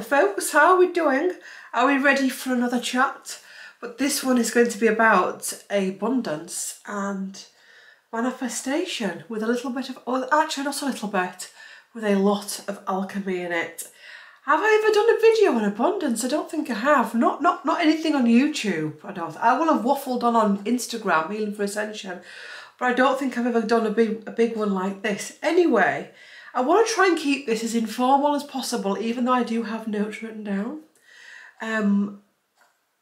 Folks, how are we doing? Are we ready for another chat? But this one is going to be about abundance and manifestation with a little bit of, oh, actually not a little bit, with a lot of alchemy in it. Have I ever done a video on abundance? I don't think I have. Not not not anything on YouTube. I don't. I will have waffled on on Instagram, Healing for Ascension, but I don't think I've ever done a big a big one like this. Anyway, I want to try and keep this as informal as possible, even though I do have notes written down. Um,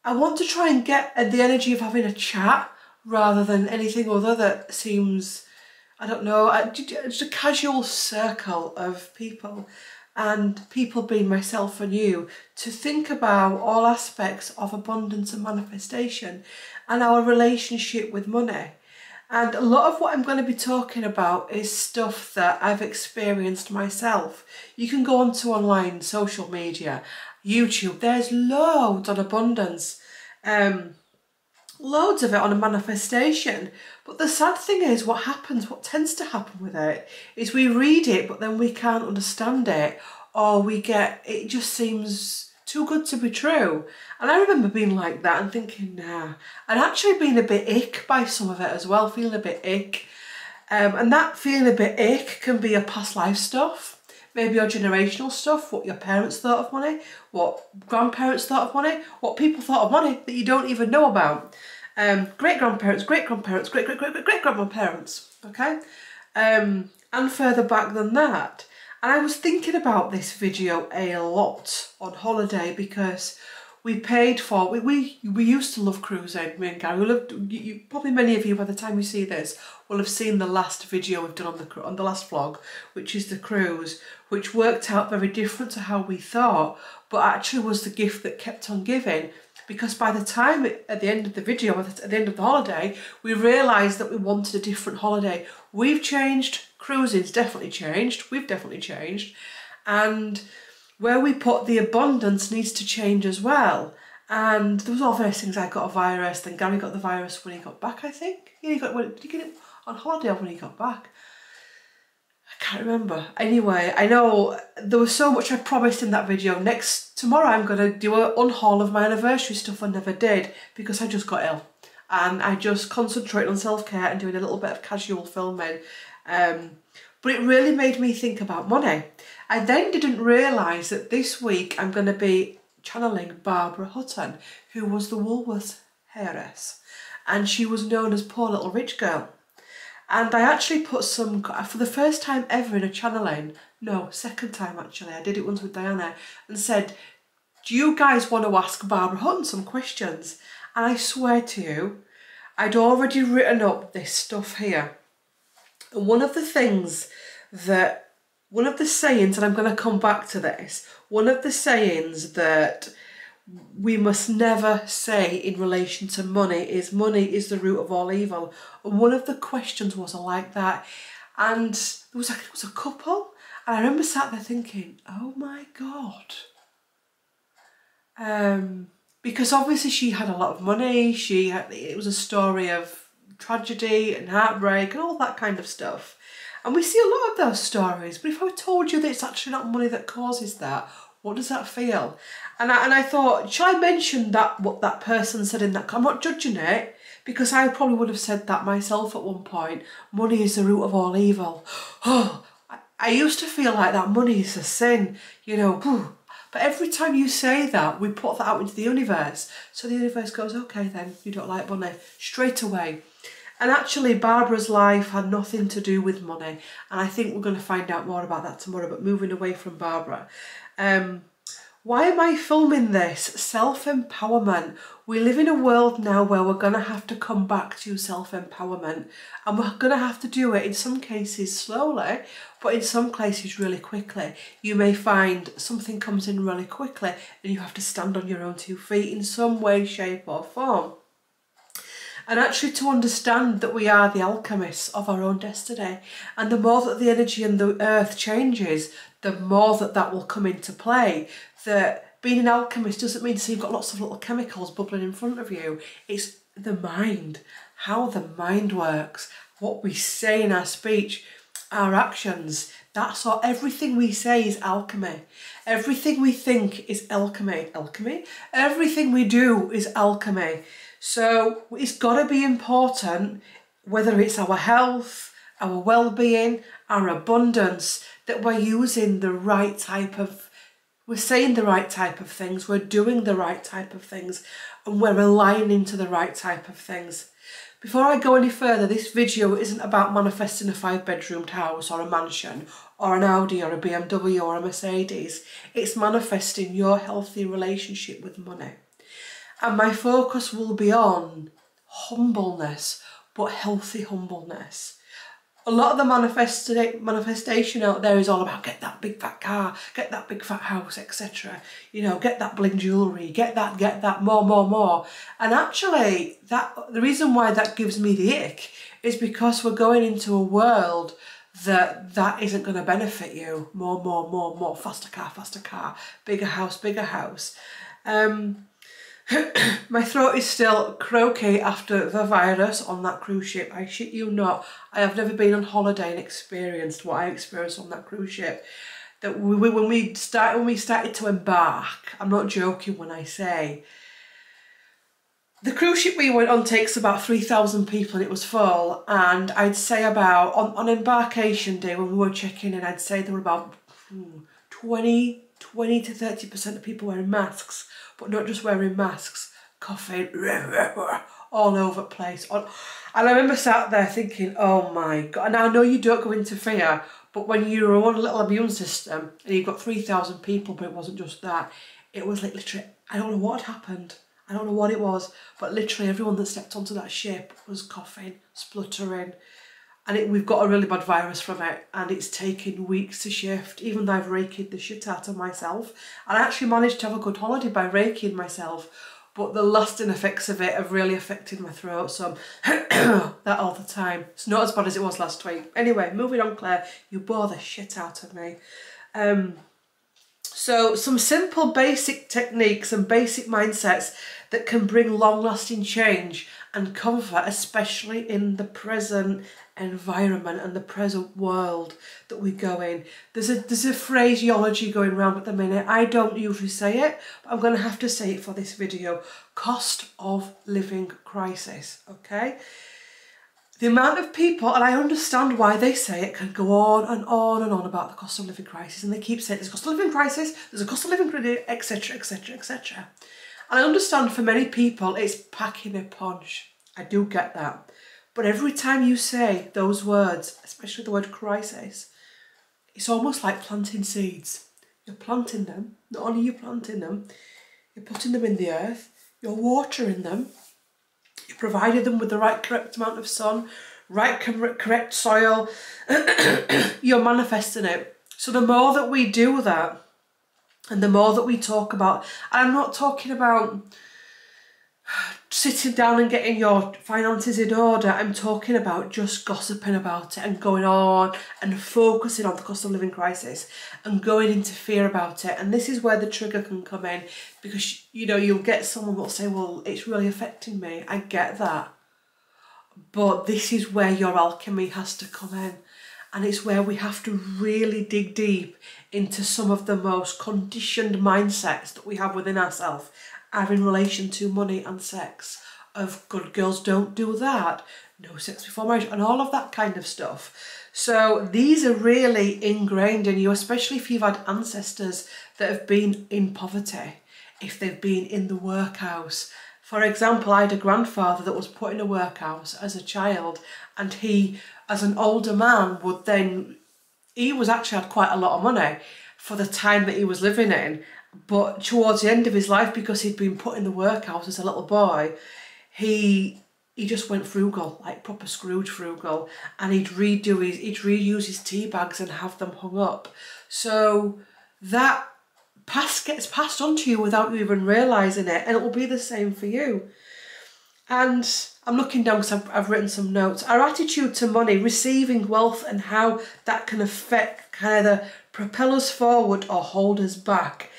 I want to try and get the energy of having a chat rather than anything other that seems, I don't know, just a casual circle of people and people being myself and you to think about all aspects of abundance and manifestation and our relationship with money. And a lot of what I'm going to be talking about is stuff that I've experienced myself. You can go onto online social media, YouTube, there's loads on abundance, um, loads of it on a manifestation. But the sad thing is, what happens, what tends to happen with it, is we read it, but then we can't understand it, or we get, it just seems too good to be true. And I remember being like that and thinking, nah, and actually being a bit ick by some of it as well, feeling a bit ick. Um, and that feeling a bit ick can be a past life stuff, maybe your generational stuff, what your parents thought of money, what grandparents thought of money, what people thought of money that you don't even know about. Um, great grandparents, great grandparents, great great great great great grandparents, okay? Um, and further back than that. And I was thinking about this video a lot on holiday because we paid for we we, we used to love cruising me and Gary. We loved you, you, probably many of you by the time you see this will have seen the last video we've done on the on the last vlog which is the cruise which worked out very different to how we thought but actually was the gift that kept on giving because by the time at the end of the video at the end of the holiday we realized that we wanted a different holiday we've changed cruising's definitely changed, we've definitely changed, and where we put the abundance needs to change as well. And there was all various things. I got a virus, then Gary got the virus when he got back, I think. He got did he get it on holiday or when he got back? Can't remember. Anyway, I know there was so much I promised in that video. Next tomorrow I'm gonna do a unhaul of my anniversary stuff I never did because I just got ill. And I just concentrated on self-care and doing a little bit of casual filming um, but it really made me think about money. I then didn't realise that this week I'm going to be channeling Barbara Hutton, who was the Woolworths heiress, and she was known as Poor Little Rich Girl. And I actually put some, for the first time ever in a channeling, no, second time actually, I did it once with Diana, and said, do you guys want to ask Barbara Hutton some questions? And I swear to you, I'd already written up this stuff here and one of the things that, one of the sayings, and I'm going to come back to this, one of the sayings that we must never say in relation to money is money is the root of all evil. And one of the questions was like that. And there was, a, there was a couple, and I remember sat there thinking, oh my God. Um, because obviously she had a lot of money. She had, it was a story of tragedy and heartbreak and all that kind of stuff. And we see a lot of those stories, but if I told you that it's actually not money that causes that, what does that feel? And I, and I thought, shall I mention that what that person said in that? I'm not judging it because I probably would have said that myself at one point. Money is the root of all evil. Oh, I, I used to feel like that money is a sin, you know. But every time you say that, we put that out into the universe. So the universe goes, okay, then you don't like money straight away. And actually, Barbara's life had nothing to do with money. And I think we're going to find out more about that tomorrow. But moving away from Barbara. Um, why am I filming this? Self-empowerment. We live in a world now where we're going to have to come back to self-empowerment. And we're going to have to do it in some cases slowly, but in some cases really quickly. You may find something comes in really quickly and you have to stand on your own two feet in some way, shape or form and actually to understand that we are the alchemists of our own destiny. And the more that the energy in the earth changes, the more that that will come into play. That being an alchemist doesn't mean to say you've got lots of little chemicals bubbling in front of you. It's the mind, how the mind works, what we say in our speech, our actions, That's all. Everything we say is alchemy. Everything we think is alchemy. Alchemy? Everything we do is alchemy. So it's got to be important, whether it's our health, our well-being, our abundance, that we're using the right type of, we're saying the right type of things, we're doing the right type of things, and we're aligning to the right type of things. Before I go any further, this video isn't about manifesting a five bedroomed house or a mansion or an Audi or a BMW or a Mercedes. It's manifesting your healthy relationship with money. And my focus will be on humbleness, but healthy humbleness a lot of the manifestation out there is all about get that big fat car, get that big fat house, etc. You know, get that bling jewellery, get that, get that, more, more, more. And actually, that the reason why that gives me the ick is because we're going into a world that that isn't going to benefit you. More, more, more, more, faster car, faster car, bigger house, bigger house. Um, My throat is still croaky after the virus on that cruise ship. I shit you not. I have never been on holiday and experienced what I experienced on that cruise ship. That we, when we start when we started to embark, I'm not joking when I say the cruise ship we went on takes about 3,000 people and it was full and I'd say about, on, on embarkation day when we were checking in, I'd say there were about hmm, 20, 20 to 30% of people wearing masks but not just wearing masks, coughing all over the place. And I remember sat there thinking, oh my God. And I know you don't go into fear, but when you're on a little immune system and you've got 3,000 people, but it wasn't just that, it was like literally, I don't know what happened. I don't know what it was, but literally everyone that stepped onto that ship was coughing, spluttering, and it, we've got a really bad virus from it and it's taken weeks to shift even though I've raked the shit out of myself. And I actually managed to have a good holiday by raking myself but the lasting effects of it have really affected my throat so that all the time. It's not as bad as it was last week. Anyway moving on Claire you bore the shit out of me. Um, so some simple basic techniques and basic mindsets that can bring long lasting change and comfort especially in the present environment and the present world that we go in. There's a there's a phraseology going around at the minute. I don't usually say it, but I'm going to have to say it for this video. Cost of living crisis, okay? The amount of people, and I understand why they say it, can go on and on and on about the cost of living crisis, and they keep saying there's a cost of living crisis, there's a cost of living crisis, etc., etc., etc. And I understand for many people it's packing a punch. I do get that. But every time you say those words, especially the word crisis, it's almost like planting seeds. You're planting them, not only you planting them, you're putting them in the earth, you're watering them, you provided them with the right correct amount of sun, right correct soil, you're manifesting it. So the more that we do that, and the more that we talk about, I'm not talking about sitting down and getting your finances in order. I'm talking about just gossiping about it and going on and focusing on the cost of living crisis and going into fear about it. And this is where the trigger can come in because you know you'll get someone will say, "Well, it's really affecting me." I get that, but this is where your alchemy has to come in. And it's where we have to really dig deep into some of the most conditioned mindsets that we have within ourselves are in relation to money and sex. Of good girls don't do that. No sex before marriage and all of that kind of stuff. So these are really ingrained in you especially if you've had ancestors that have been in poverty if they've been in the workhouse. For example i had a grandfather that was put in a workhouse as a child and he as an older man would then he was actually had quite a lot of money for the time that he was living in but towards the end of his life, because he'd been put in the workhouse as a little boy, he he just went frugal, like proper Scrooge frugal, and he'd redo his he'd reuse his tea bags and have them hung up. So that pass gets passed on to you without you even realizing it, and it will be the same for you. And I'm looking down because I've, I've written some notes. Our attitude to money, receiving wealth, and how that can affect kind of propel us forward or hold us back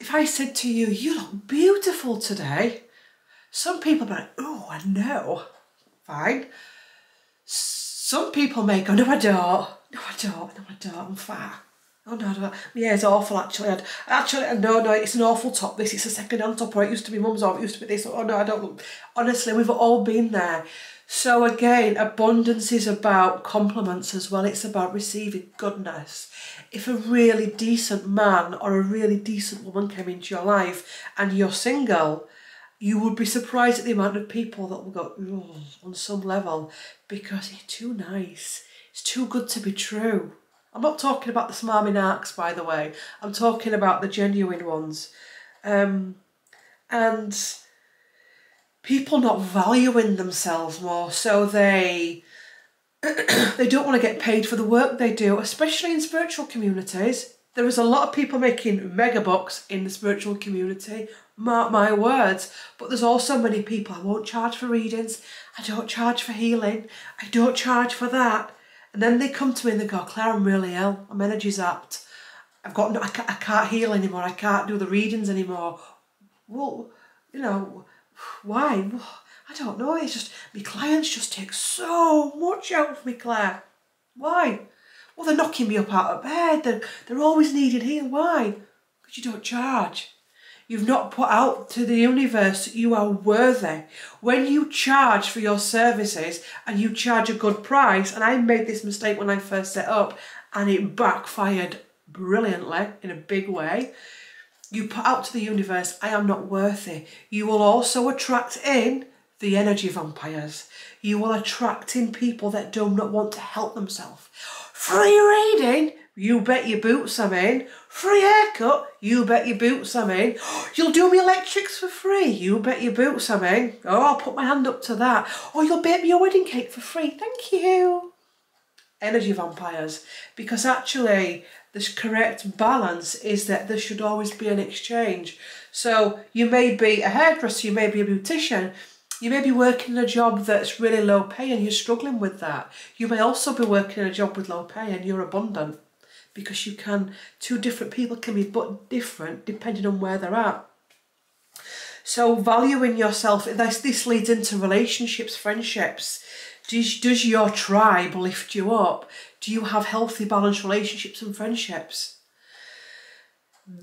if I said to you, you look beautiful today, some people like, oh, I know. Fine. Some people may go, no, I don't. No, I don't. No, I don't. I'm fat. Oh no, no, my hair's awful actually. I'd, actually, no, no, it's an awful top. This it's a second hand top, or it used to be mum's, or it used to be this. Oh no, I don't. Honestly, we've all been there. So again, abundance is about compliments as well. It's about receiving goodness. If a really decent man or a really decent woman came into your life and you're single, you would be surprised at the amount of people that will go on some level because he's too nice. It's too good to be true. I'm not talking about the smarmy narcs, by the way. I'm talking about the genuine ones. Um, and people not valuing themselves more, so they they don't want to get paid for the work they do, especially in spiritual communities. There is a lot of people making mega bucks in the spiritual community, mark my words. But there's also many people I won't charge for readings, I don't charge for healing, I don't charge for that. And then they come to me and they go, Claire, I'm really ill, I'm energy zapped. I've got no, I can't, I can't heal anymore, I can't do the readings anymore. Well, you know, why? I don't know. It's just my clients just take so much out of me, Claire. Why? Well, they're knocking me up out of bed. They're, they're always needed here. Why? Because you don't charge. You've not put out to the universe that you are worthy. When you charge for your services and you charge a good price, and I made this mistake when I first set up and it backfired brilliantly in a big way you put out to the universe, I am not worthy. You will also attract in the energy vampires. You will attract in people that do not want to help themselves. Free reading, you bet your boots I'm in. Free haircut, you bet your boots I'm in. You'll do me electrics for free, you bet your boots I'm in. Oh, I'll put my hand up to that. Or you'll bake me a wedding cake for free, thank you. Energy vampires. Because actually, the correct balance is that there should always be an exchange. So you may be a hairdresser, you may be a beautician, you may be working in a job that's really low pay and you're struggling with that. You may also be working in a job with low pay and you're abundant because you can, two different people can be but different depending on where they're at. So valuing yourself, this, this leads into relationships, friendships. Does, does your tribe lift you up? Do you have healthy, balanced relationships and friendships?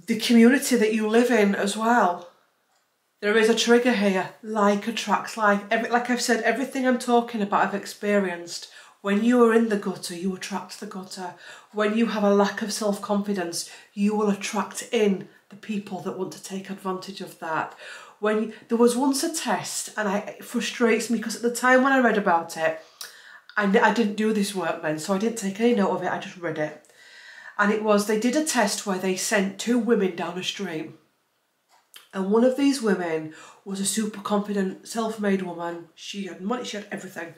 The community that you live in as well. There is a trigger here, like attracts like. Every, like I've said, everything I'm talking about I've experienced. When you are in the gutter, you attract the gutter. When you have a lack of self-confidence, you will attract in the people that want to take advantage of that. When you, there was once a test, and I, it frustrates me because at the time when I read about it, I, I didn't do this work then, so I didn't take any note of it, I just read it. And it was, they did a test where they sent two women down a stream. And one of these women was a super confident, self-made woman. She had money, she had everything.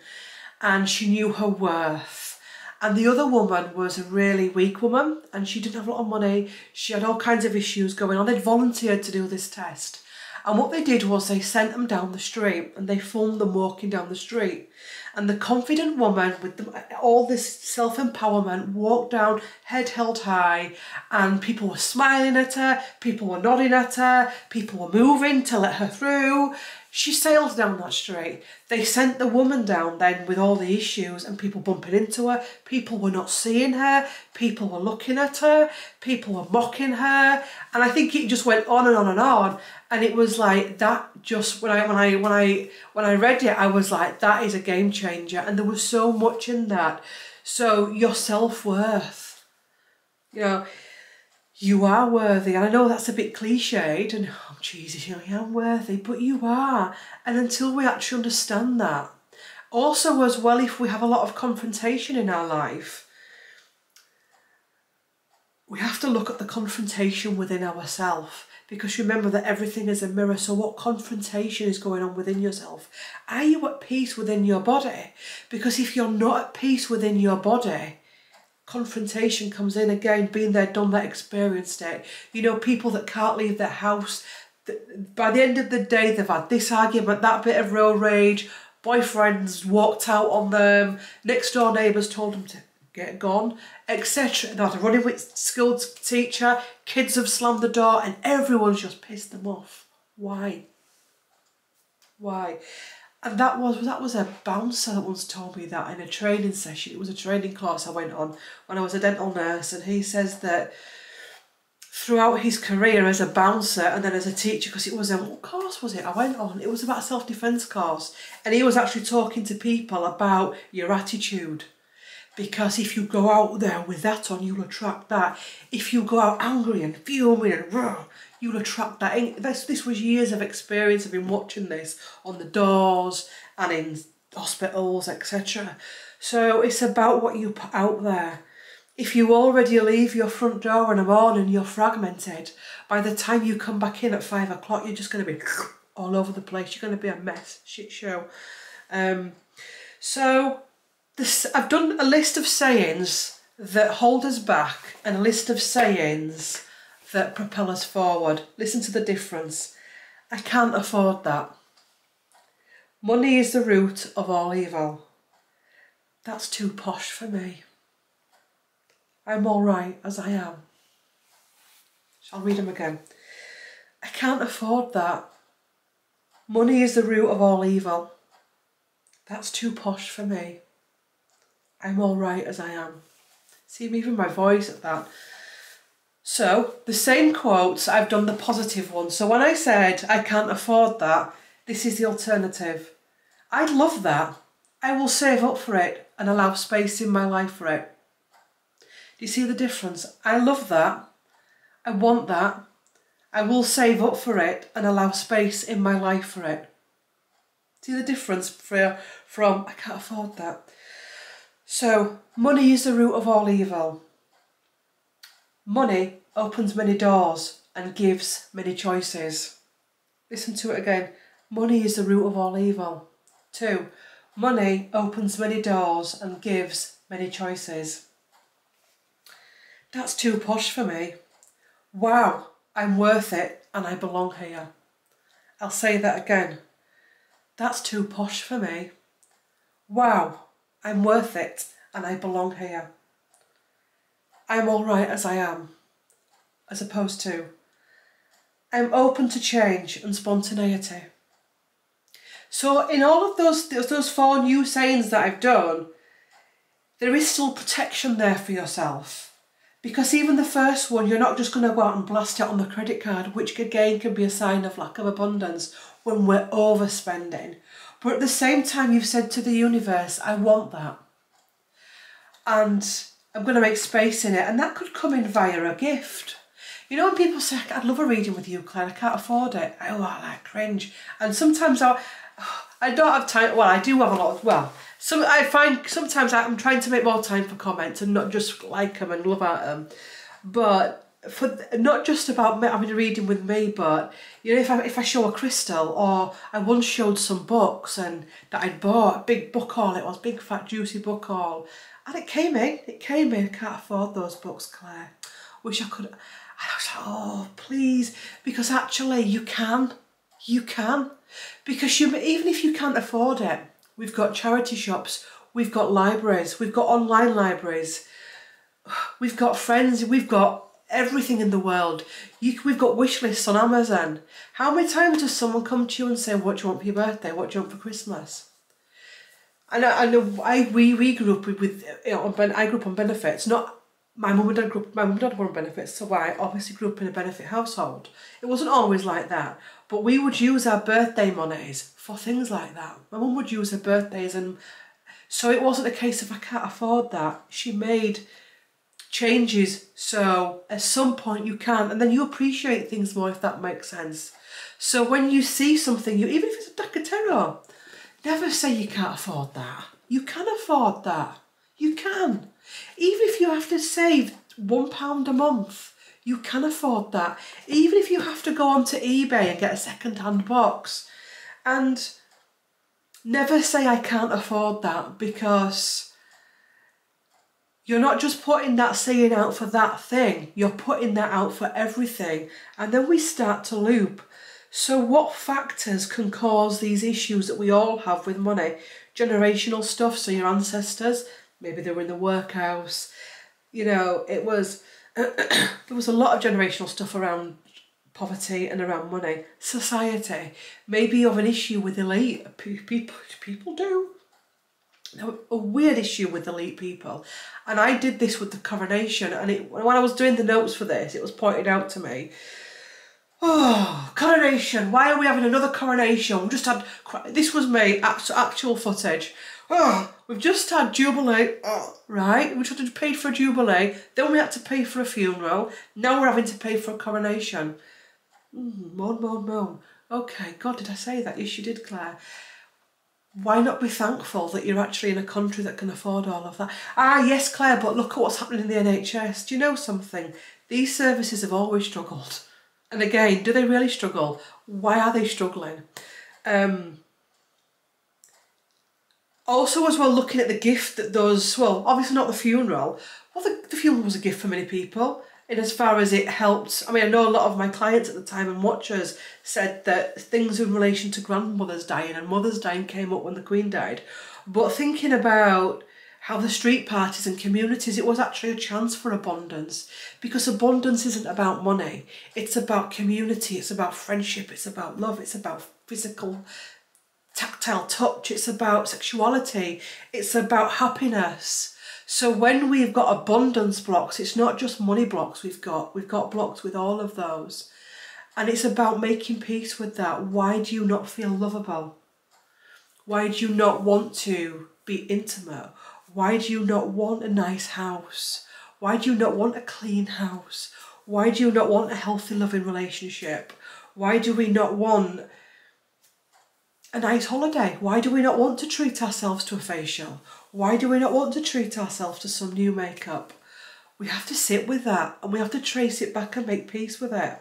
And she knew her worth. And the other woman was a really weak woman and she didn't have a lot of money. She had all kinds of issues going on. They'd volunteered to do this test. And what they did was they sent them down the street and they filmed them walking down the street. And the confident woman with the, all this self-empowerment walked down head held high and people were smiling at her, people were nodding at her, people were moving to let her through. She sailed down that street. They sent the woman down then with all the issues and people bumping into her. People were not seeing her. People were looking at her. People were mocking her. And I think it just went on and on and on and it was like that just when I when I when I when I read it I was like that is a game changer and there was so much in that so your self-worth you know you are worthy and I know that's a bit cliched and oh Jesus you know I am worthy but you are and until we actually understand that also as well if we have a lot of confrontation in our life we have to look at the confrontation within ourselves because remember that everything is a mirror. So, what confrontation is going on within yourself? Are you at peace within your body? Because if you're not at peace within your body, confrontation comes in again, being there, done that, experienced it. You know, people that can't leave their house, by the end of the day, they've had this argument, that bit of road rage, boyfriends walked out on them, next door neighbours told them to get gone, etc. They had a running with skilled teacher, kids have slammed the door, and everyone's just pissed them off. Why? Why? And that was that was a bouncer that once told me that in a training session. It was a training class I went on when I was a dental nurse, and he says that throughout his career as a bouncer and then as a teacher, because it was a what course was it? I went on. It was about self defence course, and he was actually talking to people about your attitude. Because if you go out there with that on, you'll attract that. If you go out angry and fuming and rah, you'll attract that. This, this was years of experience. I've been watching this on the doors and in hospitals, etc. So it's about what you put out there. If you already leave your front door in the morning, you're fragmented. By the time you come back in at five o'clock, you're just going to be all over the place. You're going to be a mess, shit show. Um, so this, I've done a list of sayings that hold us back and a list of sayings that propel us forward. Listen to the difference. I can't afford that. Money is the root of all evil. That's too posh for me. I'm all right as I am. I'll read them again. I can't afford that. Money is the root of all evil. That's too posh for me. I'm all right as I am. See, even my voice at that. So, the same quotes, I've done the positive one. So, when I said I can't afford that, this is the alternative. I'd love that. I will save up for it and allow space in my life for it. Do you see the difference? I love that. I want that. I will save up for it and allow space in my life for it. See the difference from I can't afford that. So, money is the root of all evil. Money opens many doors and gives many choices. Listen to it again. Money is the root of all evil. Two, money opens many doors and gives many choices. That's too posh for me. Wow, I'm worth it and I belong here. I'll say that again. That's too posh for me. Wow, I'm worth it and I belong here. I'm all right as I am, as opposed to I'm open to change and spontaneity. So in all of those those four new sayings that I've done, there is still protection there for yourself. Because even the first one, you're not just going to go out and blast it on the credit card, which again can be a sign of lack of abundance when we're overspending. But at the same time, you've said to the universe, I want that. And I'm going to make space in it. And that could come in via a gift. You know, when people say, I'd love a reading with you, Claire, I can't afford it. Oh, I like cringe. And sometimes I, I don't have time. Well, I do have a lot. Of, well, some I find sometimes I'm trying to make more time for comments and not just like them and love at them, but for not just about having a reading with me, but you know, if I if I show a crystal or I once showed some books and that I'd bought a big book haul, it was big fat juicy book haul, and it came in, it came in. I can't afford those books, Claire. Wish I could. I was like, oh please, because actually you can, you can, because you even if you can't afford it We've got charity shops, we've got libraries, we've got online libraries, we've got friends, we've got everything in the world. You, we've got wish lists on Amazon. How many times does someone come to you and say, what do you want for your birthday? What do you want for Christmas? I know, I know, I, we, we grew up with, with you know, I grew up on benefits, not my mum and dad grew up, my mum and dad were on benefits, so I obviously grew up in a benefit household. It wasn't always like that, but we would use our birthday monies for things like that. My mum would use her birthdays and so it wasn't a case of I can't afford that. She made changes so at some point you can and then you appreciate things more if that makes sense. So when you see something, you even if it's a deck never say you can't afford that. You can afford that. You can. Even if you have to save one pound a month, you can afford that. Even if you have to go onto eBay and get a second-hand box, and never say I can't afford that because you're not just putting that saying out for that thing, you're putting that out for everything. And then we start to loop. So, what factors can cause these issues that we all have with money? Generational stuff, so your ancestors, maybe they were in the workhouse, you know, it was, there was a lot of generational stuff around poverty and around money. Society. Maybe you have an issue with elite people. People do. A weird issue with elite people, and I did this with the coronation. And it, when I was doing the notes for this, it was pointed out to me. Oh, coronation! Why are we having another coronation? We just had this was me actual footage. Oh, we've just had jubilee. Oh, right, we had to pay for a jubilee. Then we had to pay for a funeral. Now we're having to pay for a coronation. Mm, moan, moan, moan. Okay, God, did I say that? Yes, you did, Claire. Why not be thankful that you're actually in a country that can afford all of that? Ah, yes, Claire, but look at what's happening in the NHS. Do you know something? These services have always struggled. And again, do they really struggle? Why are they struggling? Um, also, as well, looking at the gift that those, well, obviously not the funeral. Well, the, the funeral was a gift for many people in as far as it helped. I mean, I know a lot of my clients at the time and watchers said that things in relation to grandmothers dying and mothers dying came up when the Queen died. But thinking about how the street parties and communities, it was actually a chance for abundance. Because abundance isn't about money, it's about community, it's about friendship, it's about love, it's about physical, tactile touch, it's about sexuality, it's about happiness. So when we've got abundance blocks, it's not just money blocks we've got, we've got blocks with all of those. And it's about making peace with that. Why do you not feel lovable? Why do you not want to be intimate? Why do you not want a nice house? Why do you not want a clean house? Why do you not want a healthy, loving relationship? Why do we not want a nice holiday? Why do we not want to treat ourselves to a facial? Why do we not want to treat ourselves to some new makeup? We have to sit with that and we have to trace it back and make peace with it.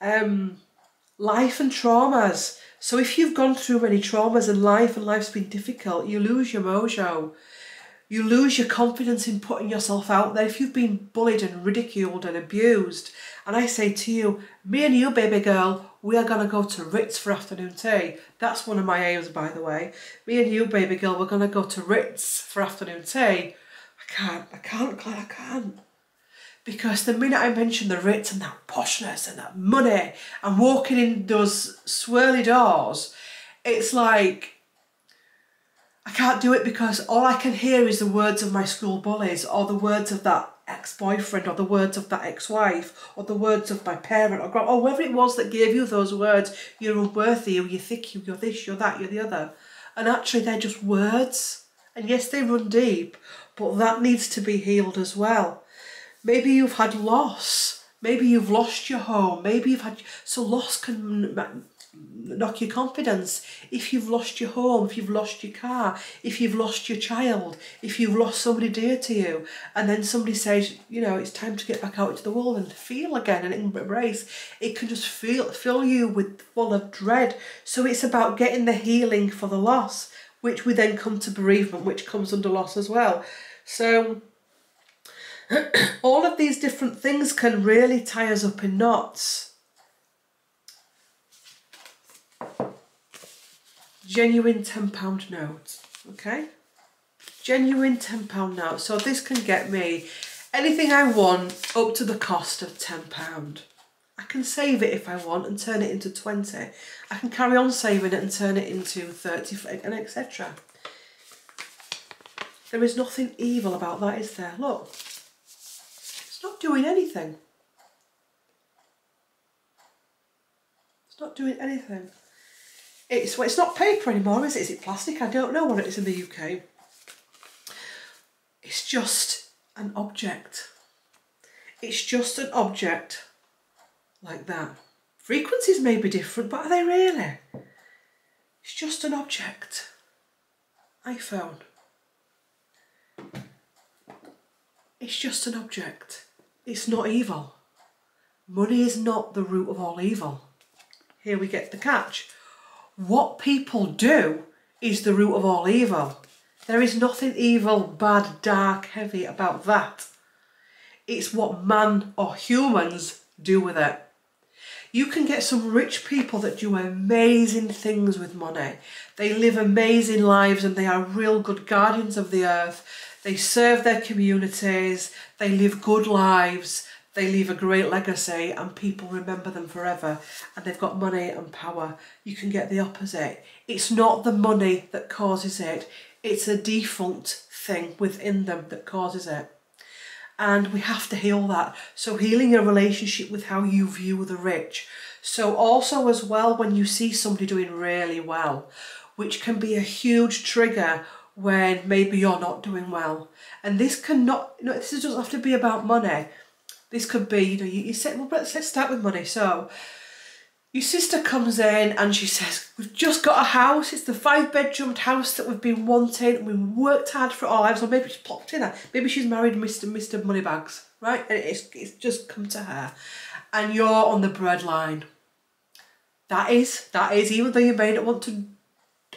Um, life and traumas. So if you've gone through many traumas in life and life's been difficult, you lose your mojo. You lose your confidence in putting yourself out there. If you've been bullied and ridiculed and abused, and I say to you, me and you, baby girl, we are going to go to Ritz for afternoon tea. That's one of my aims, by the way. Me and you, baby girl, we're going to go to Ritz for afternoon tea. I can't, I can't, Claire, I can't. Because the minute I mention the Ritz and that poshness and that money and walking in those swirly doors, it's like I can't do it because all I can hear is the words of my school bullies or the words of that ex-boyfriend or the words of that ex-wife or the words of my parent or, or whoever it was that gave you those words you're unworthy or you're thick you're this you're that you're the other. And actually they're just words. And yes they run deep but that needs to be healed as well maybe you've had loss maybe you've lost your home maybe you've had so loss can knock your confidence. If you've lost your home, if you've lost your car, if you've lost your child, if you've lost somebody dear to you, and then somebody says, you know, it's time to get back out into the world and feel again and embrace, it can just feel fill you with full of dread. So it's about getting the healing for the loss, which we then come to bereavement, which comes under loss as well. So all of these different things can really tie us up in knots genuine £10 note, okay? Genuine £10 note. So this can get me anything I want up to the cost of £10. I can save it if I want and turn it into 20. I can carry on saving it and turn it into 30 and etc. There is nothing evil about that, is there? Look, it's not doing anything. It's not doing anything. It's, well, it's not paper anymore, is it? Is it plastic? I don't know what it is in the UK. It's just an object. It's just an object like that. Frequencies may be different, but are they really? It's just an object. iPhone. It's just an object. It's not evil. Money is not the root of all evil. Here we get the catch. What people do is the root of all evil. There is nothing evil, bad, dark, heavy about that. It's what man or humans do with it. You can get some rich people that do amazing things with money. They live amazing lives and they are real good guardians of the earth. They serve their communities, they live good lives, they leave a great legacy and people remember them forever and they've got money and power. You can get the opposite. It's not the money that causes it, it's a defunct thing within them that causes it. And we have to heal that. So, healing your relationship with how you view the rich. So, also, as well, when you see somebody doing really well, which can be a huge trigger when maybe you're not doing well. And this cannot, you know, this doesn't have to be about money. This could be, you know, you, you say, well, let's, let's start with money. So, your sister comes in and she says, We've just got a house. It's the five bedroomed house that we've been wanting. We've worked hard for our lives. Or maybe she's popped in there. Maybe she's married Mr. Mr. Moneybags, right? And it's, it's just come to her. And you're on the breadline. That is, that is, even though you may not want to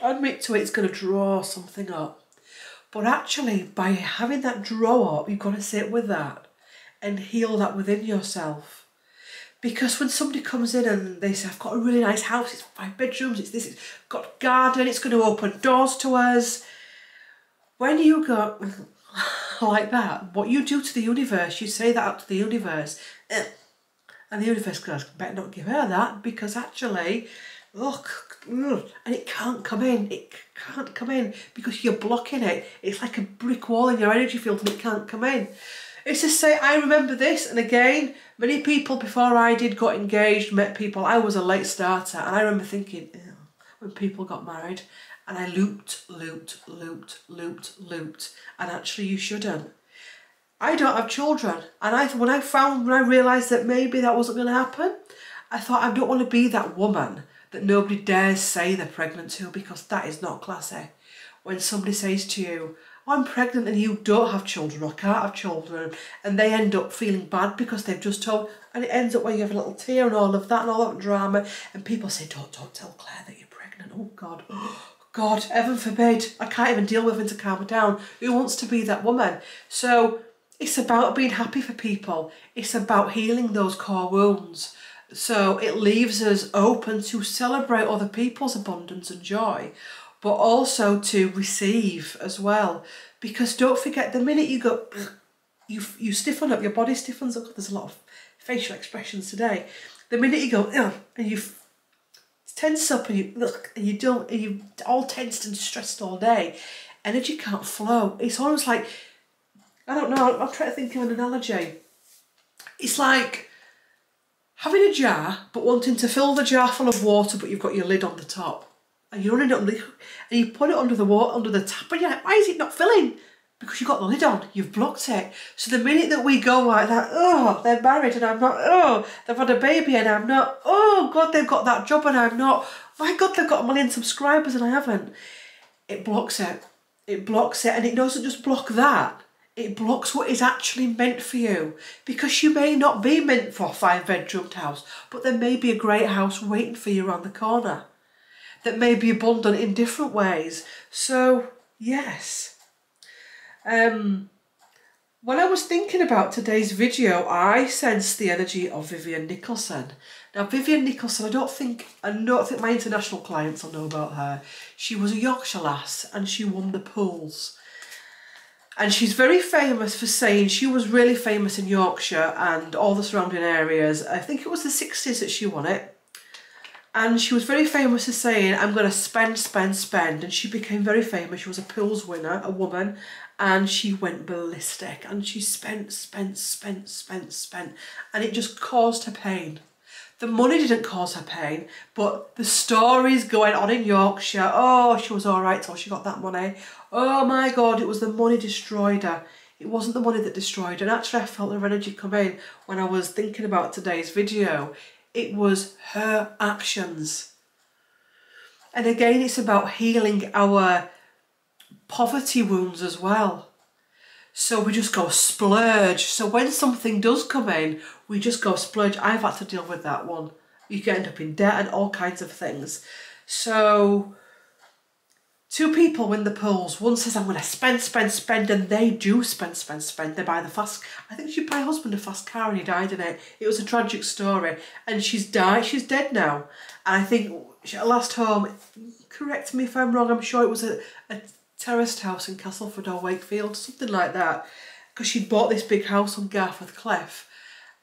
admit to it, it's going to draw something up. But actually, by having that draw up, you've got to sit with that and heal that within yourself. Because when somebody comes in and they say, I've got a really nice house, it's five bedrooms, it's this, it's got garden, it's going to open doors to us. When you go like that, what you do to the universe, you say that out to the universe, and the universe goes, better not give her that because actually, look, and it can't come in. It can't come in because you're blocking it. It's like a brick wall in your energy field and it can't come in. It's to say, I remember this, and again, many people before I did got engaged, met people. I was a late starter, and I remember thinking, when people got married, and I looped, looped, looped, looped, looped, and actually you shouldn't. I don't have children, and I when I found when I realised that maybe that wasn't going to happen, I thought I don't want to be that woman that nobody dares say they're pregnant to because that is not classy. When somebody says to you, I'm pregnant and you don't have children or can't have children and they end up feeling bad because they've just told and it ends up where you have a little tear and all of that and all that drama and people say don't don't tell Claire that you're pregnant. Oh god. God heaven forbid. I can't even deal with having to calm her down. Who wants to be that woman? So it's about being happy for people. It's about healing those core wounds so it leaves us open to celebrate other people's abundance and joy but also to receive as well. Because don't forget, the minute you go, you you stiffen up, your body stiffens up. There's a lot of facial expressions today. The minute you go, and you tense up and you look, and you don't, and you all tensed and stressed all day, energy can't flow. It's almost like, I don't know. I'll try to think of an analogy. It's like having a jar, but wanting to fill the jar full of water, but you've got your lid on the top and you're running it under, and you put it under the water, under the tap, and you're like, why is it not filling? Because you've got the lid on, you've blocked it. So the minute that we go like that, oh, they're married and I'm not, oh, they've had a baby and I'm not, oh, God, they've got that job and I'm not, my God, they've got a million subscribers and I haven't. It blocks it. It blocks it and it doesn't just block that. It blocks what is actually meant for you because you may not be meant for a five bedroomed house, but there may be a great house waiting for you around the corner that may be abundant in different ways. So, yes. Um, when I was thinking about today's video, I sensed the energy of Vivian Nicholson. Now, Vivian Nicholson, I don't think I don't think my international clients will know about her. She was a Yorkshire lass and she won the pools. And she's very famous for saying she was really famous in Yorkshire and all the surrounding areas. I think it was the 60s that she won it and she was very famous for saying, I'm going to spend, spend, spend. And she became very famous. She was a pools winner, a woman, and she went ballistic. And she spent, spent, spent, spent, spent. And it just caused her pain. The money didn't cause her pain, but the stories going on in Yorkshire, oh, she was all right till she got that money. Oh my God, it was the money destroyed her. It wasn't the money that destroyed her. And actually, I felt her energy come in when I was thinking about today's video it was her actions. And again, it's about healing our poverty wounds as well. So we just go splurge. So when something does come in, we just go splurge. I've had to deal with that one. You can end up in debt and all kinds of things. So Two people win the polls. One says, I'm going to spend, spend, spend, and they do spend, spend, spend. They buy the fast, I think she buy her husband a fast car and he died in it. It was a tragic story. And she's died, she's dead now. And I think last home, correct me if I'm wrong, I'm sure it was a, a terraced house in Castleford or Wakefield, something like that. Because she'd bought this big house on Garforth Cliff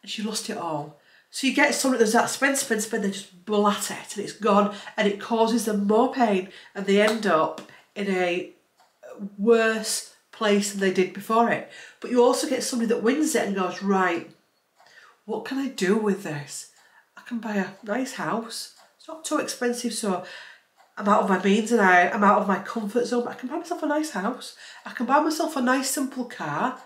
and she lost it all. So you get somebody that's that spend, spend, spend, they just blat it and it's gone and it causes them more pain and they end up in a uh, worse place than they did before it. But you also get somebody that wins it and goes, right, what can I do with this? I can buy a nice house. It's not too expensive, so I'm out of my means and I, I'm out of my comfort zone, but I can buy myself a nice house. I can buy myself a nice simple car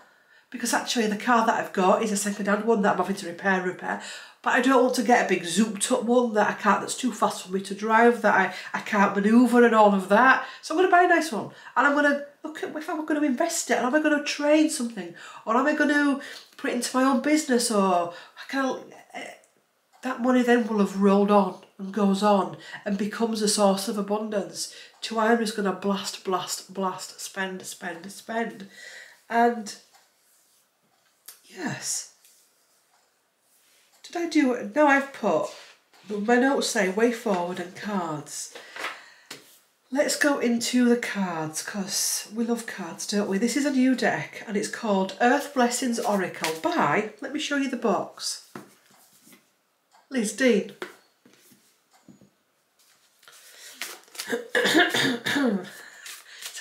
because actually the car that I've got is a second-hand one that I'm having to repair, repair. But I don't want to get a big zooped up one that I can't, that's too fast for me to drive, that I, I can't manoeuvre and all of that. So I'm going to buy a nice one. And I'm going to look at if I'm going to invest it, and am I going to trade something? Or am I going to put it into my own business? Or I can eh, that money then will have rolled on and goes on and becomes a source of abundance to I'm just going to blast, blast, blast, spend, spend, spend. And yes, did I do it? No, I've put, my notes say way forward and cards. Let's go into the cards because we love cards, don't we? This is a new deck and it's called Earth Blessings Oracle by, let me show you the box, Liz Dean. It's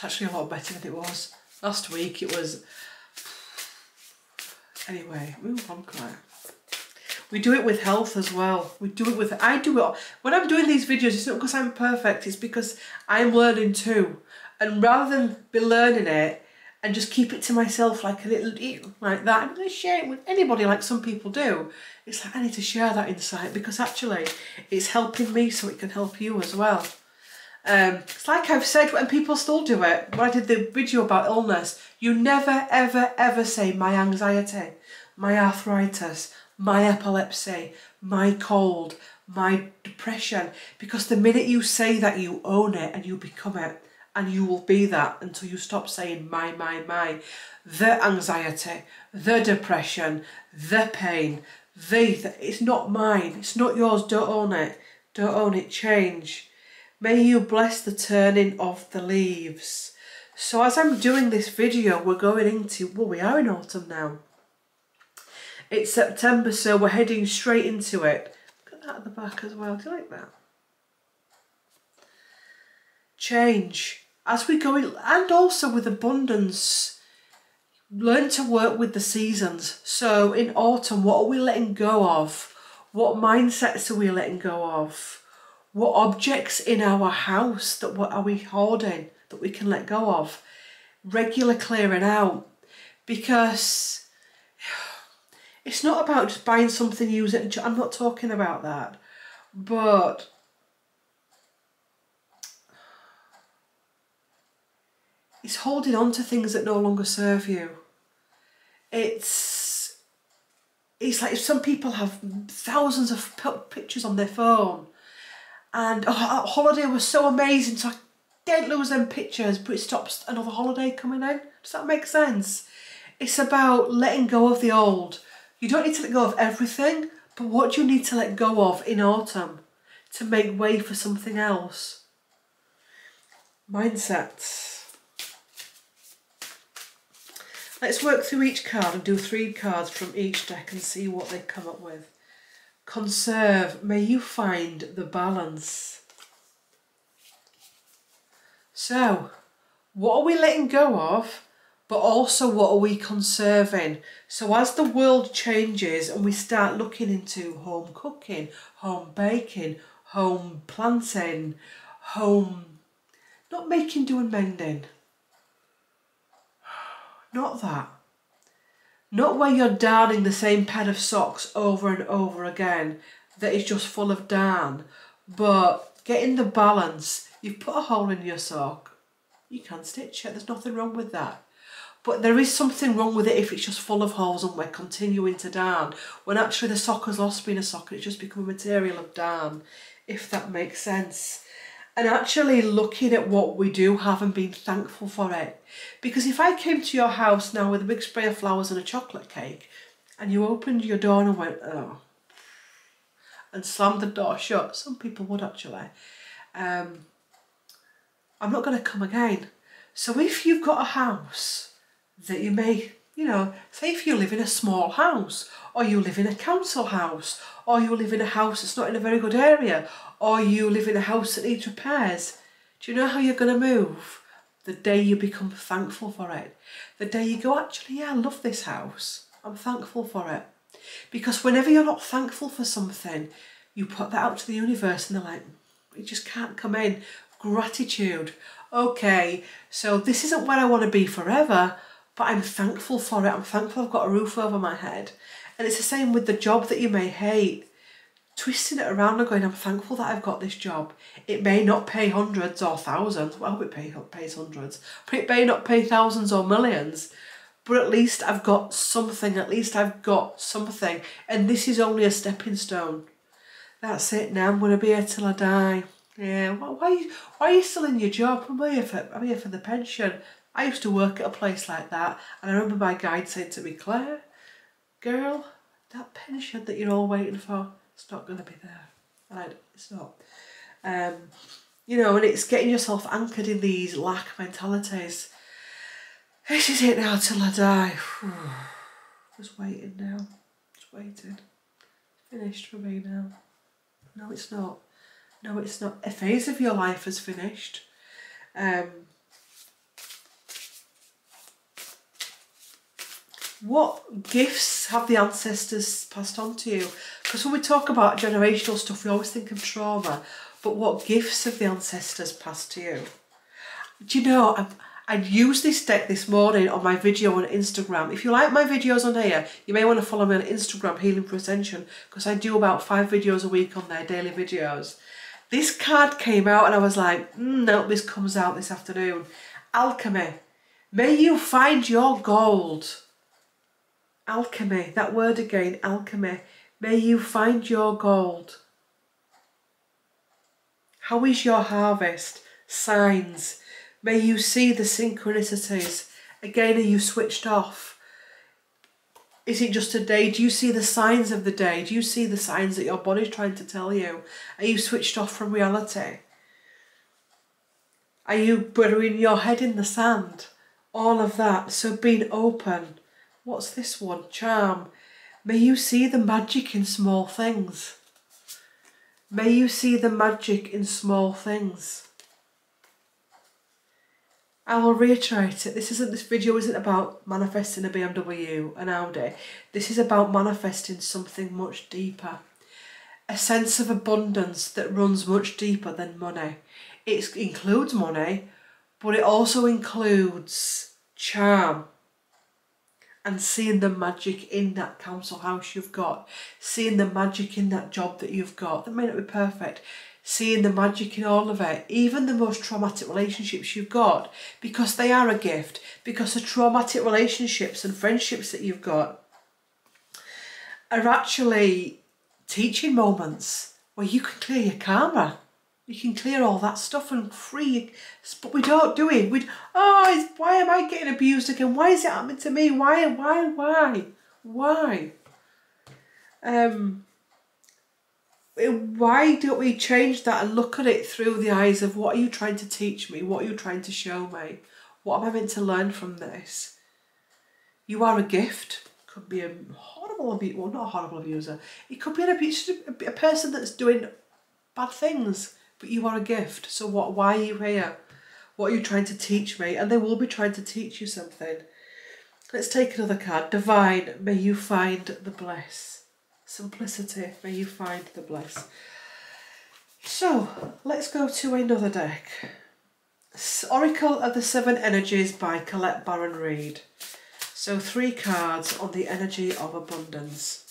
actually a lot better than it was. Last week it was... Anyway, move on, Claire. We do it with health as well. We do it with, I do it, when I'm doing these videos, it's not because I'm perfect, it's because I'm learning too. And rather than be learning it and just keep it to myself like a little, like that, I'm going to share it with anybody like some people do. It's like, I need to share that insight because actually it's helping me so it can help you as well. Um, it's like I've said when people still do it, when I did the video about illness, you never, ever, ever say my anxiety, my arthritis, my epilepsy, my cold, my depression. Because the minute you say that, you own it and you become it. And you will be that until you stop saying my, my, my. The anxiety, the depression, the pain, the, it's not mine, it's not yours, don't own it. Don't own it, change. May you bless the turning of the leaves. So as I'm doing this video, we're going into, well, we are in autumn now. It's September, so we're heading straight into it. Look at that at the back as well. Do you like that? Change. As we go in, and also with abundance, learn to work with the seasons. So in autumn, what are we letting go of? What mindsets are we letting go of? What objects in our house that what are we hoarding that we can let go of? Regular clearing out because it's not about just buying something, use it. I'm not talking about that, but it's holding on to things that no longer serve you. It's it's like if some people have thousands of pictures on their phone, and oh, that holiday was so amazing, so I didn't lose them pictures, but it stops another holiday coming in. Does that make sense? It's about letting go of the old you don't need to let go of everything, but what do you need to let go of in autumn to make way for something else? Mindsets. Let's work through each card and do three cards from each deck and see what they come up with. Conserve. May you find the balance. So, what are we letting go of but also what are we conserving? So as the world changes and we start looking into home cooking, home baking, home planting, home, not making, doing, mending. Not that. Not where you're darning the same pair of socks over and over again that is just full of darn, but getting the balance. You've put a hole in your sock, you can stitch it, there's nothing wrong with that. But there is something wrong with it if it's just full of holes and we're continuing to darn, when actually the sock has lost being a sock and it's just become a material of darn, if that makes sense. And actually looking at what we do have and being thankful for it. Because if I came to your house now with a big spray of flowers and a chocolate cake, and you opened your door and went, oh, and slammed the door shut, some people would actually, um, I'm not going to come again. So if you've got a house that you may You know, say if you live in a small house, or you live in a council house, or you live in a house that's not in a very good area, or you live in a house that needs repairs. Do you know how you're going to move? The day you become thankful for it. The day you go, actually, yeah, I love this house. I'm thankful for it. Because whenever you're not thankful for something, you put that out to the universe and they're like, it just can't come in. Gratitude. Okay, so this isn't where I want to be forever, but I'm thankful for it. I'm thankful I've got a roof over my head. And it's the same with the job that you may hate. Twisting it around and going, I'm thankful that I've got this job. It may not pay hundreds or thousands. Well, it pay, pays hundreds, but it may not pay thousands or millions. But at least I've got something. At least I've got something. And this is only a stepping stone. That's it now. I'm going to be here till I die. Yeah, why, why are you still in your job? I'm here, for, I'm here for the pension. I used to work at a place like that, and I remember my guide saying to me, Claire, girl, that pension that you're all waiting for, it's not going to be there. And it's not. Um, you know, and it's getting yourself anchored in these lack mentalities. This is it now till I die. Just waiting now. Just waiting. Finished for me now. No, it's not. No, it's not. A phase of your life has finished. Um, what gifts have the ancestors passed on to you? Because when we talk about generational stuff, we always think of trauma, but what gifts have the ancestors passed to you? Do you know, I've, I used this deck this morning on my video on Instagram. If you like my videos on here, you may want to follow me on Instagram, Healing for Ascension, because I do about five videos a week on there, daily videos. This card came out and I was like, mm, no, this comes out this afternoon. Alchemy. May you find your gold. Alchemy, that word again, alchemy. May you find your gold. How is your harvest? Signs. May you see the synchronicities. Again, are you switched off? Is it just a day? Do you see the signs of the day? Do you see the signs that your body's trying to tell you? Are you switched off from reality? Are you burying your head in the sand? All of that. So being open. What's this one? Charm. May you see the magic in small things. May you see the magic in small things. I will reiterate it. This isn't this video isn't about manifesting a BMW, an Audi. This is about manifesting something much deeper. A sense of abundance that runs much deeper than money. It includes money, but it also includes charm and seeing the magic in that council house you've got, seeing the magic in that job that you've got. That may not be perfect, seeing the magic in all of it, even the most traumatic relationships you've got, because they are a gift, because the traumatic relationships and friendships that you've got are actually teaching moments where you can clear your karma. You can clear all that stuff and free, but we don't do it. We oh, why am I getting abused again? Why is it happening to me? Why, why, why, why? Um, why don't we change that and look at it through the eyes of what are you trying to teach me? What are you trying to show me? What am I meant to learn from this? You are a gift. Could be a horrible abuser, well, not a horrible abuser. It could be an abuse, a person that's doing bad things, but you are a gift. So what? Why are you here? What are you trying to teach me? And they will be trying to teach you something. Let's take another card. Divine, may you find the bliss simplicity, may you find the bliss. So, let's go to another deck. Oracle of the Seven Energies by Colette Baron Reid. So three cards on the energy of abundance.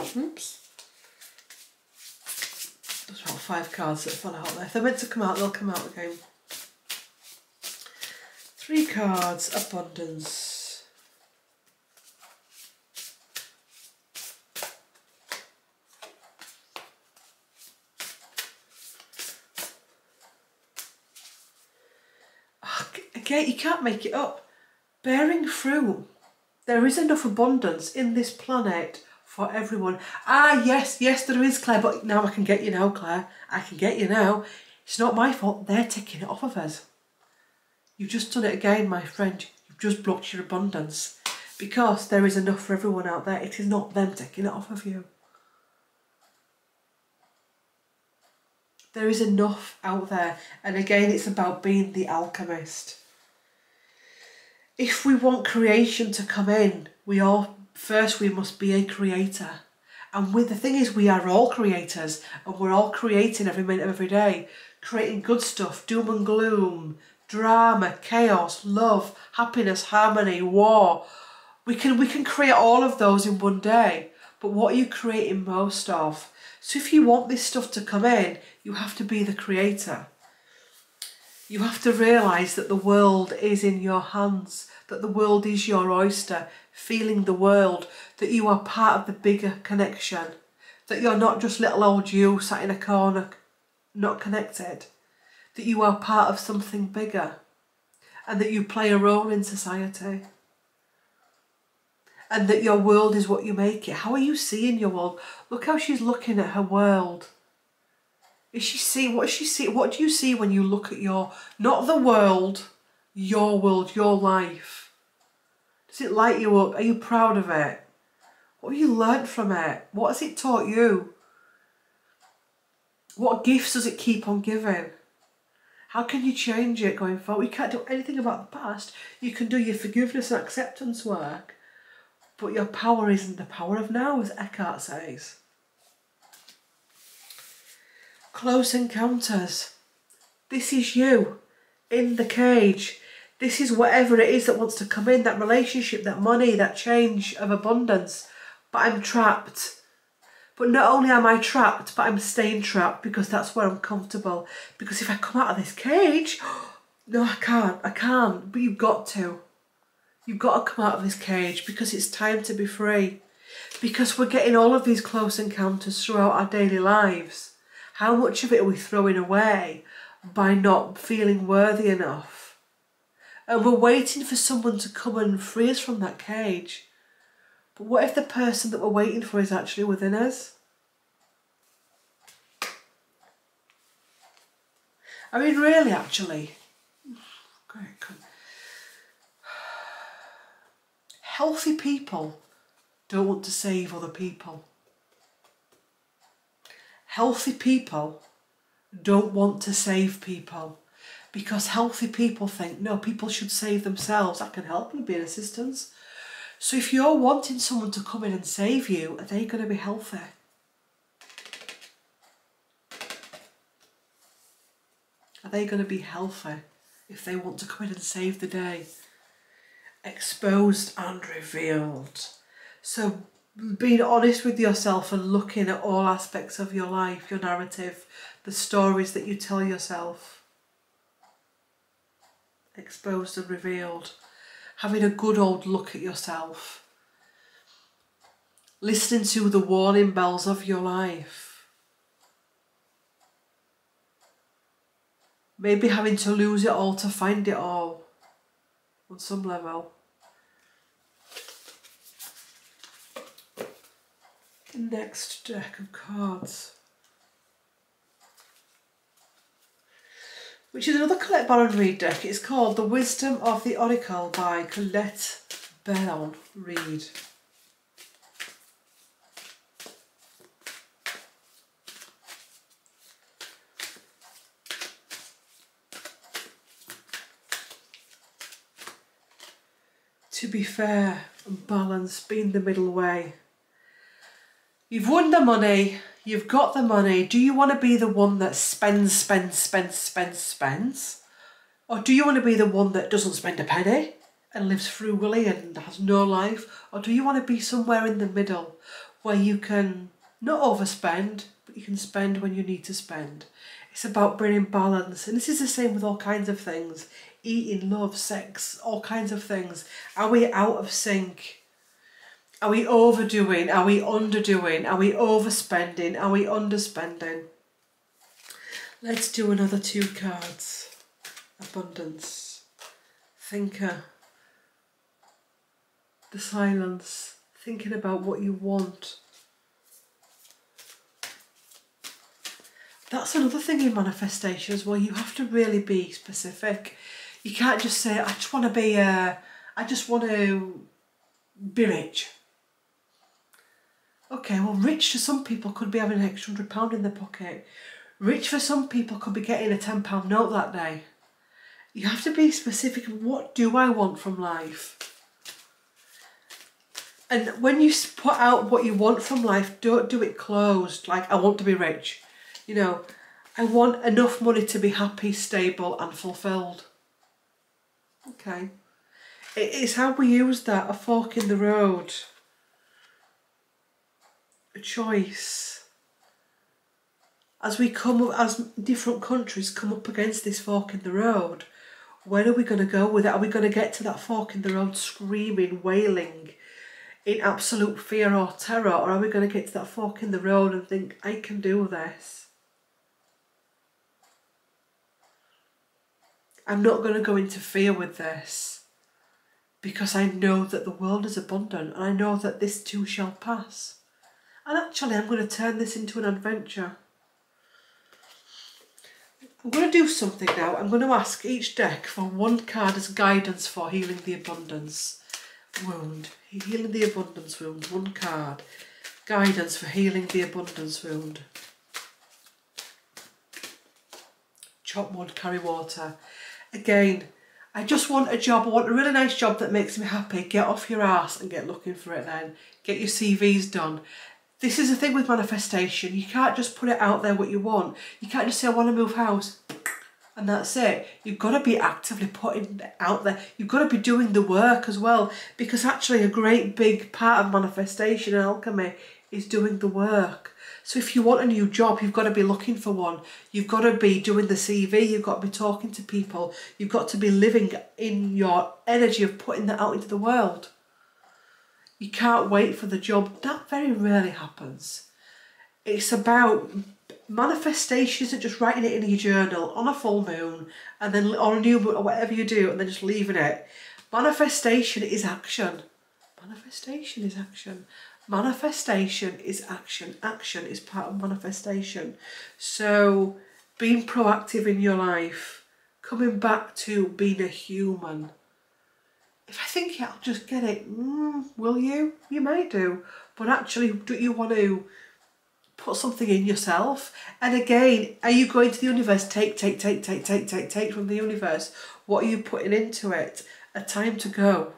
Oops. There's about five cards that fell out there. If they're meant to come out, they'll come out again. Three cards, abundance. Ah, okay, you can't make it up. Bearing fruit. There is enough abundance in this planet for everyone. Ah, yes, yes, there is, Claire, but now I can get you now, Claire. I can get you now. It's not my fault, they're taking it off of us. You've just done it again, my friend. You've just blocked your abundance because there is enough for everyone out there. It is not them taking it off of you. There is enough out there. And again, it's about being the alchemist. If we want creation to come in, we all first we must be a creator. And with the thing is, we are all creators, and we're all creating every minute of every day, creating good stuff, doom and gloom, drama, chaos, love, happiness, harmony, war. We can we can create all of those in one day. But what are you creating most of? So if you want this stuff to come in, you have to be the creator. You have to realise that the world is in your hands, that the world is your oyster, feeling the world, that you are part of the bigger connection, that you're not just little old you sat in a corner, not connected, that you are part of something bigger, and that you play a role in society. And that your world is what you make it. How are you seeing your world? Look how she's looking at her world. Is she see what is she see? What do you see when you look at your not the world, your world, your life? Does it light you up? Are you proud of it? What have you learnt from it? What has it taught you? What gifts does it keep on giving? How can you change it going forward? You can't do anything about the past. You can do your forgiveness and acceptance work, but your power isn't the power of now, as Eckhart says. Close encounters. This is you in the cage. This is whatever it is that wants to come in that relationship, that money, that change of abundance. But I'm trapped. But not only am I trapped, but I'm staying trapped because that's where I'm comfortable. Because if I come out of this cage, no, I can't, I can't. But you've got to. You've got to come out of this cage because it's time to be free. Because we're getting all of these close encounters throughout our daily lives. How much of it are we throwing away by not feeling worthy enough? And we're waiting for someone to come and free us from that cage. But what if the person that we're waiting for is actually within us? I mean, really, actually. Healthy people don't want to save other people healthy people don't want to save people because healthy people think, no, people should save themselves. I can help and be an assistance. So if you're wanting someone to come in and save you, are they going to be healthy? Are they going to be healthy if they want to come in and save the day? Exposed and revealed. So being honest with yourself and looking at all aspects of your life, your narrative, the stories that you tell yourself. Exposed and revealed. Having a good old look at yourself. Listening to the warning bells of your life. Maybe having to lose it all to find it all on some level. Next deck of cards. Which is another Colette Baron Reid deck. It's called The Wisdom of the Oracle by Colette Baron Reid. To be fair and balanced, being the middle way. You've won the money, you've got the money. Do you want to be the one that spends, spends, spends, spends, spends? Or do you want to be the one that doesn't spend a penny and lives frugally and has no life? Or do you want to be somewhere in the middle where you can not overspend, but you can spend when you need to spend? It's about bringing balance. And this is the same with all kinds of things eating, love, sex, all kinds of things. Are we out of sync? Are we overdoing? Are we underdoing? Are we overspending? Are we underspending? Let's do another two cards. Abundance. Thinker. The silence. Thinking about what you want. that's another thing in manifestations where you have to really be specific. You can't just say, I just want to be, uh, I just want to be rich. Okay, well, rich to some people could be having an extra hundred pound in their pocket. Rich for some people could be getting a ten pound note that day. You have to be specific. What do I want from life? And when you put out what you want from life, don't do it closed. Like, I want to be rich. You know, I want enough money to be happy, stable, and fulfilled. Okay. It's how we use that a fork in the road, choice. As we come, as different countries come up against this fork in the road, where are we going to go with it? Are we going to get to that fork in the road screaming, wailing, in absolute fear or terror, or are we going to get to that fork in the road and think, I can do this? I'm not going to go into fear with this because I know that the world is abundant and I know that this too shall pass. And actually, I'm going to turn this into an adventure. I'm going to do something now. I'm going to ask each deck for one card as guidance for healing the abundance wound. Healing the abundance wound, one card. Guidance for healing the abundance wound. Chop wood, carry water. Again, I just want a job. I want a really nice job that makes me happy. Get off your ass and get looking for it then. Get your CVs done. This is the thing with manifestation. You can't just put it out there what you want. You can't just say, I want to move house and that's it. You've got to be actively putting it out there. You've got to be doing the work as well because actually a great big part of manifestation and alchemy is doing the work. So if you want a new job, you've got to be looking for one. You've got to be doing the CV. You've got to be talking to people. You've got to be living in your energy of putting that out into the world. You can't wait for the job. That very rarely happens. It's about manifestation isn't just writing it in your journal on a full moon and then on a new moon or whatever you do and then just leaving it. Manifestation is action. Manifestation is action. Manifestation is action. Action is part of manifestation. So being proactive in your life, coming back to being a human. If I think I'll just get it, mm, will you? You may do. But actually, do you want to put something in yourself. And again, are you going to the universe? Take, take, take, take, take, take, take from the universe. What are you putting into it? A time to go.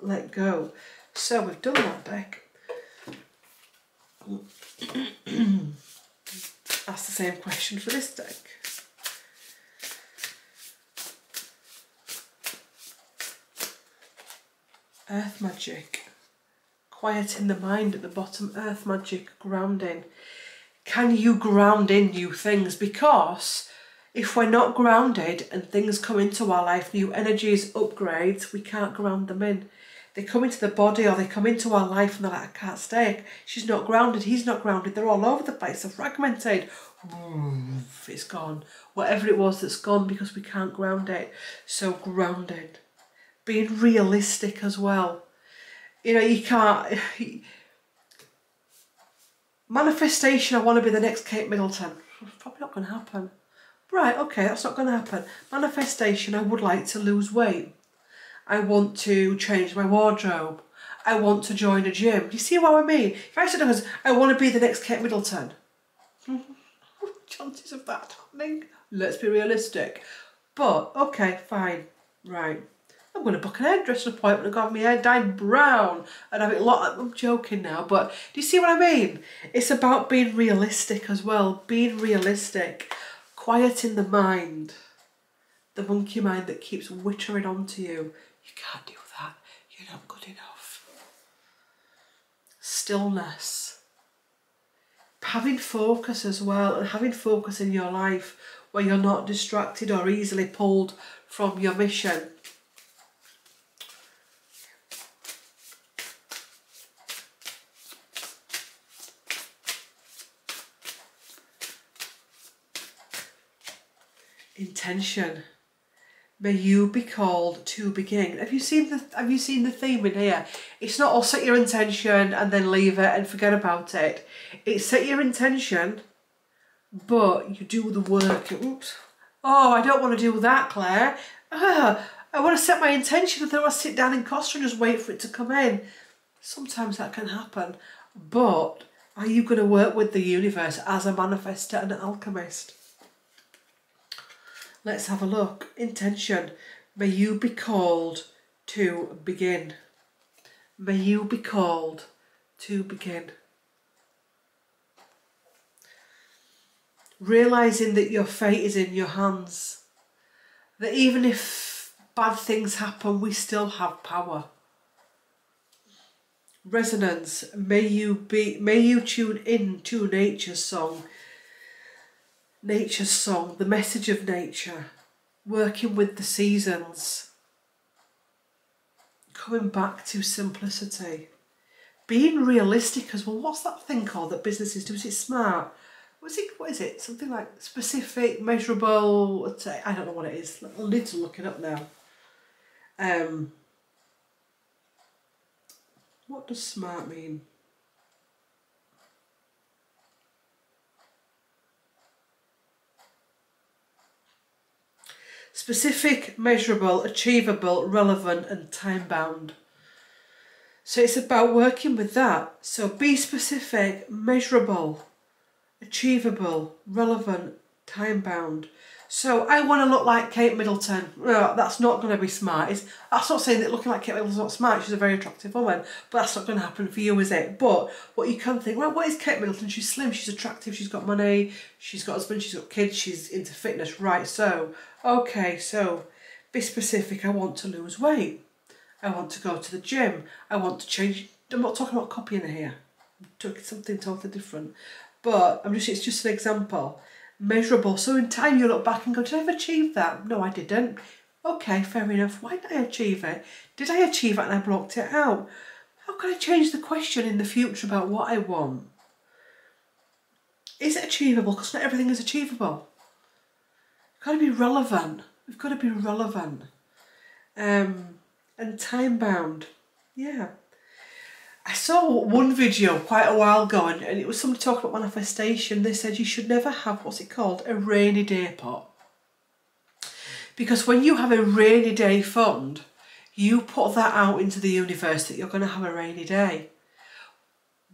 Let go. So we've done that deck. Ask the same question for this deck. Earth magic. Quiet in the mind at the bottom. Earth magic. Grounding can you ground in new things? Because if we're not grounded and things come into our life, new energies, upgrades, we can't ground them in. They come into the body or they come into our life and they're like, I can't stay. She's not grounded, he's not grounded. They're all over the place, they're fragmented. It's gone. Whatever it was that's gone because we can't ground it. So grounded. Being realistic as well. You know, you can't Manifestation, I want to be the next Kate Middleton. Probably not going to happen. Right, okay, that's not going to happen. Manifestation, I would like to lose weight. I want to change my wardrobe. I want to join a gym. Do you see what I mean? If I said I want to be the next Kate Middleton, chances of that happening? Let's be realistic. But, okay, fine, right. I'm going to book an hairdresser appointment and go have my hair dyed brown and have it lot. I'm joking now, but do you see what I mean? It's about being realistic as well. Being realistic, quieting the mind, the monkey mind that keeps wittering onto you. You can't do that. You're not good enough. Stillness. Having focus as well and having focus in your life where you're not distracted or easily pulled from your mission intention. May you be called to begin. Have you seen the Have you seen the theme in here? It's not all set your intention and then leave it and forget about it. It's set your intention, but you do the work. Oops. Oh, I don't want to do that, Claire. I want to set my intention and then I sit down in Costa and just wait for it to come in. Sometimes that can happen, but are you going to work with the universe as a manifester and an alchemist? Let's have a look. Intention. May you be called to begin. May you be called to begin. Realizing that your fate is in your hands. That even if bad things happen, we still have power. Resonance. May you be may you tune in to nature's song. Nature's song, the message of nature, working with the seasons coming back to simplicity, being realistic as well. What's that thing called that businesses do? Is it smart? Was it what is it? Something like specific, measurable. I don't know what it is. I'll need to look it up now. Um, what does smart mean? Specific, measurable, achievable, relevant, and time bound. So it's about working with that. So be specific, measurable, achievable, relevant, time bound. So I want to look like Kate Middleton. No, that's not going to be smart. It's, that's not saying that looking like Kate Middleton's not smart. She's a very attractive woman, but that's not going to happen for you, is it? But what you can think, well, what is Kate Middleton? She's slim, she's attractive, she's got money, she's got a husband, she's got kids, she's into fitness. Right, so, okay, so be specific. I want to lose weight. I want to go to the gym. I want to change. I'm not talking about copying here. I'm talking something totally different. But I'm just, it's just an example measurable. So in time you look back and go, did I ever achieve that? No, I didn't. Okay, fair enough. Why did I achieve it? Did I achieve it and I blocked it out? How can I change the question in the future about what I want? Is it achievable? Because not everything is achievable. We've got to be relevant. We've got to be relevant. Um, and time bound. Yeah. I saw one video quite a while ago and, and it was somebody talking about manifestation. They said you should never have, what's it called, a rainy day pot. Because when you have a rainy day fund, you put that out into the universe that you're going to have a rainy day.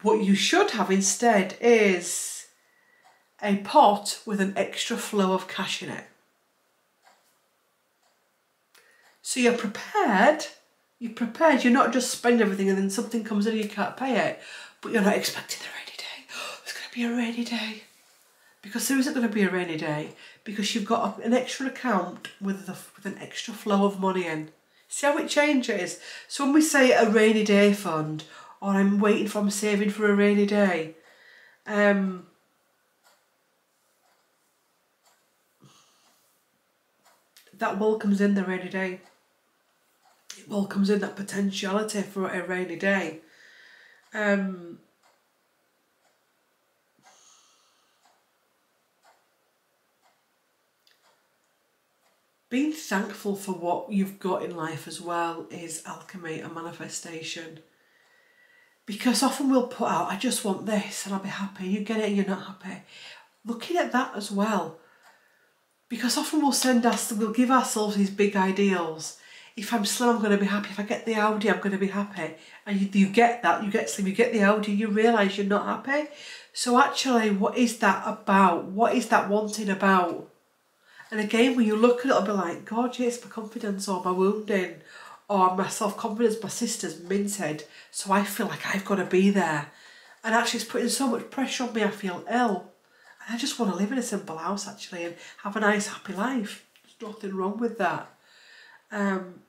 What you should have instead is a pot with an extra flow of cash in it. So you're prepared you're prepared. You're not just spend everything and then something comes in and you can't pay it. But you're not expecting the rainy day. Oh, there's going to be a rainy day. Because there isn't going to be a rainy day. Because you've got an extra account with, the, with an extra flow of money in. See how it changes? So when we say a rainy day fund, or I'm waiting for, I'm saving for a rainy day, um, that welcomes in the rainy day welcomes in that potentiality for a rainy day. Um, being thankful for what you've got in life as well is alchemy and manifestation. Because often we'll put out, I just want this and I'll be happy. You get it and you're not happy. Looking at that as well. Because often we'll send us, we'll give ourselves these big ideals if I'm slim, I'm going to be happy. If I get the Audi, I'm going to be happy. And you, you get that, you get slim, you get the Audi, you realise you're not happy. So actually, what is that about? What is that wanting about? And again, when you look at it, it'll be like, God, it's my confidence or my wounding or my self-confidence, my sister's minted. So I feel like I've got to be there. And actually, it's putting so much pressure on me, I feel ill. And I just want to live in a simple house, actually, and have a nice, happy life. There's nothing wrong with that. Um,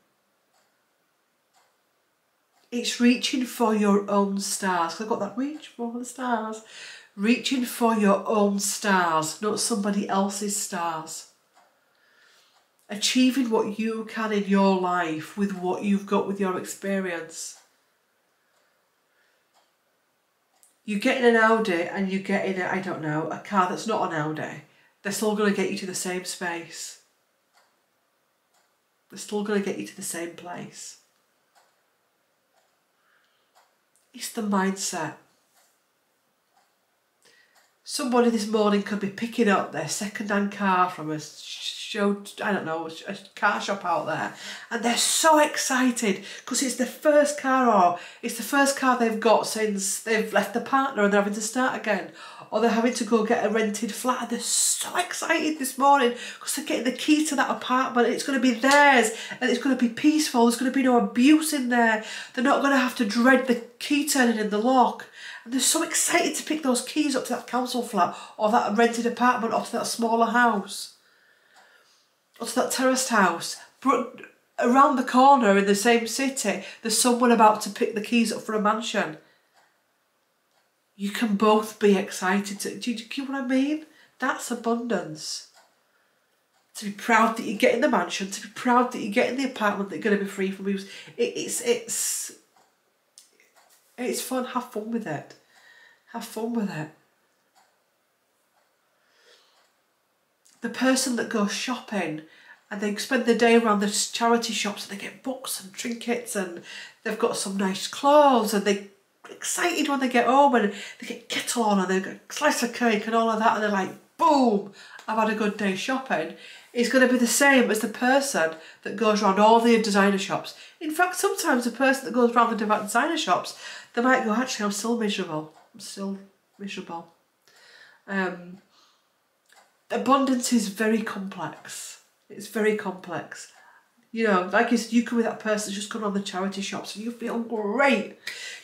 it's reaching for your own stars. I've got that reach for the stars. Reaching for your own stars, not somebody else's stars. Achieving what you can in your life with what you've got with your experience. You get in an Audi and you get in a, I don't know, a car that's not an Audi. They're still going to get you to the same space. They're still going to get you to the same place. It's the mindset. somebody this morning could be picking up their second-hand car from a show, I don't know, a car shop out there, and they're so excited because it's the first car or it's the first car they've got since they've left the partner and they're having to start again, or they're having to go get a rented flat. They're so excited this morning because they're getting the key to that apartment. It's going to be theirs, and it's going to be peaceful. There's going to be no abuse in there. They're not going to have to dread the key turning in the lock. And they're so excited to pick those keys up to that council flat or that rented apartment or to that smaller house or to that terraced house. But around the corner in the same city, there's someone about to pick the keys up for a mansion. You can both be excited. To, do you get what I mean? That's abundance. To be proud that you're getting the mansion, to be proud that you're getting the apartment that's going to be free from abuse. It, it's it's it's fun. Have fun with it. Have fun with it. The person that goes shopping and they spend the day around the charity shops and they get books and trinkets and they've got some nice clothes and they excited when they get home and they get kettle on and they get a slice of cake and all of that and they're like, boom, I've had a good day shopping. It's going to be the same as the person that goes around all the designer shops. In fact, sometimes the person that goes around the designer shops, they might go, actually, I'm still miserable. I'm still miserable. Um, abundance is very complex. It's very complex. You know, like you said, you could be that person just gone on the charity shops and you feel great.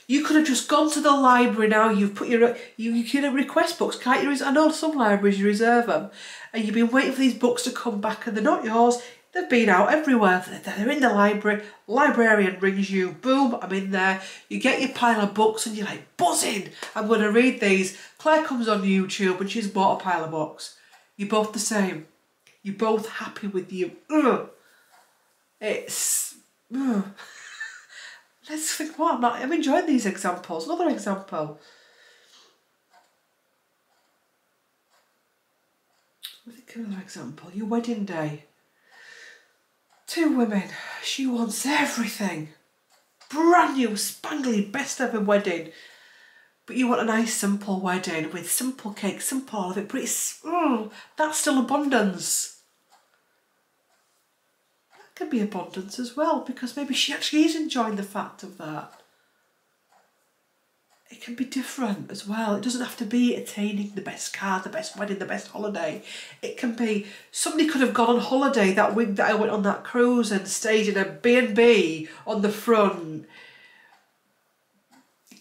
You could have just gone to the library now. You've put your you you can request books, can't you? I know some libraries you reserve them, and you've been waiting for these books to come back, and they're not yours. They've been out everywhere. They're in the library. Librarian rings you. Boom, I'm in there. You get your pile of books and you're like buzzing. I'm going to read these. Claire comes on YouTube and she's bought a pile of books. You're both the same. You're both happy with you. It's. Ugh. Let's think what I'm not. I'm enjoying these examples. Another example. Think another example. Your wedding day. Two women. She wants everything. Brand new, spangly, best ever wedding. But you want a nice simple wedding with simple cake, simple it, but it's, mm, that's still abundance. Could be abundance as well because maybe she actually is enjoying the fact of that it can be different as well. It doesn't have to be attaining the best car, the best wedding, the best holiday. It can be somebody could have gone on holiday that week that I went on that cruise and stayed in a B&B on the front.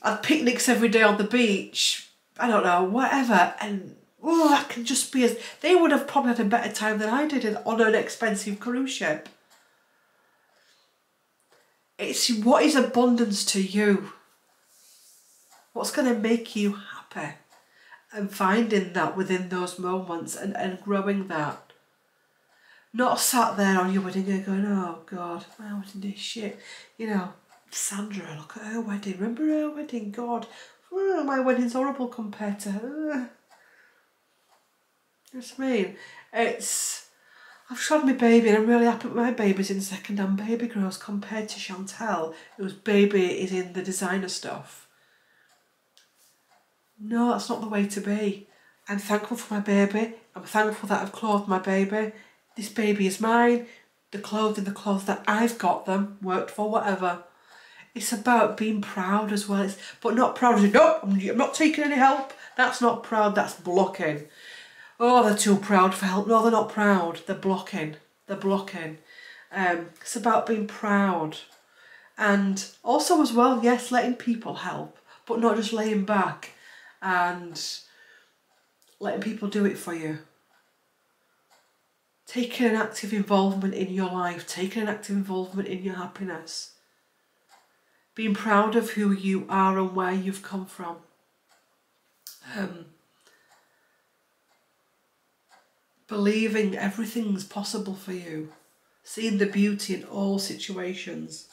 Had picnics every day on the beach. I don't know, whatever. And oh, that can just be as they would have probably had a better time than I did on an expensive cruise ship. It's what is abundance to you? What's going to make you happy? And finding that within those moments and, and growing that. Not sat there on your wedding day going, oh God, my wedding day shit. You know, Sandra, look at her wedding. Remember her wedding? God, oh, my wedding's horrible compared to her. What I mean? It's, I've shot my baby and I'm really happy my baby's in second-hand baby grows compared to Chantel, whose baby is in the designer stuff. No, that's not the way to be. I'm thankful for my baby. I'm thankful that I've clothed my baby. This baby is mine. The clothing, the clothes that I've got them, worked for, whatever. It's about being proud as well. It's, but not proud as, no, I'm not taking any help. That's not proud, that's blocking. Oh, they're too proud for help. No, they're not proud. They're blocking. They're blocking. Um, it's about being proud. And also as well, yes, letting people help, but not just laying back and letting people do it for you. Taking an active involvement in your life, taking an active involvement in your happiness. Being proud of who you are and where you've come from. Um, believing everything's possible for you. Seeing the beauty in all situations.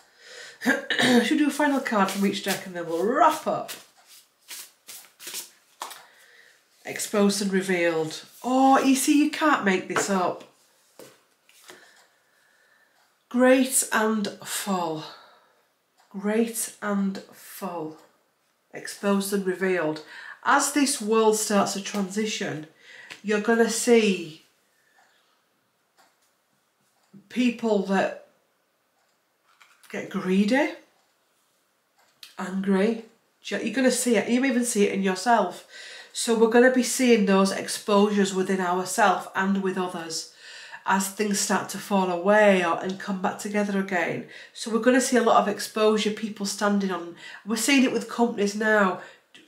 Should do a final card from each deck and then we'll wrap up exposed and revealed. Oh, you see, you can't make this up. Great and full. Great and full. Exposed and revealed. as this world starts to transition, you're going to see people that get greedy, angry. You're going to see it. You even see it in yourself. So we're going to be seeing those exposures within ourselves and with others as things start to fall away or, and come back together again. So we're going to see a lot of exposure, people standing on. We're seeing it with companies now.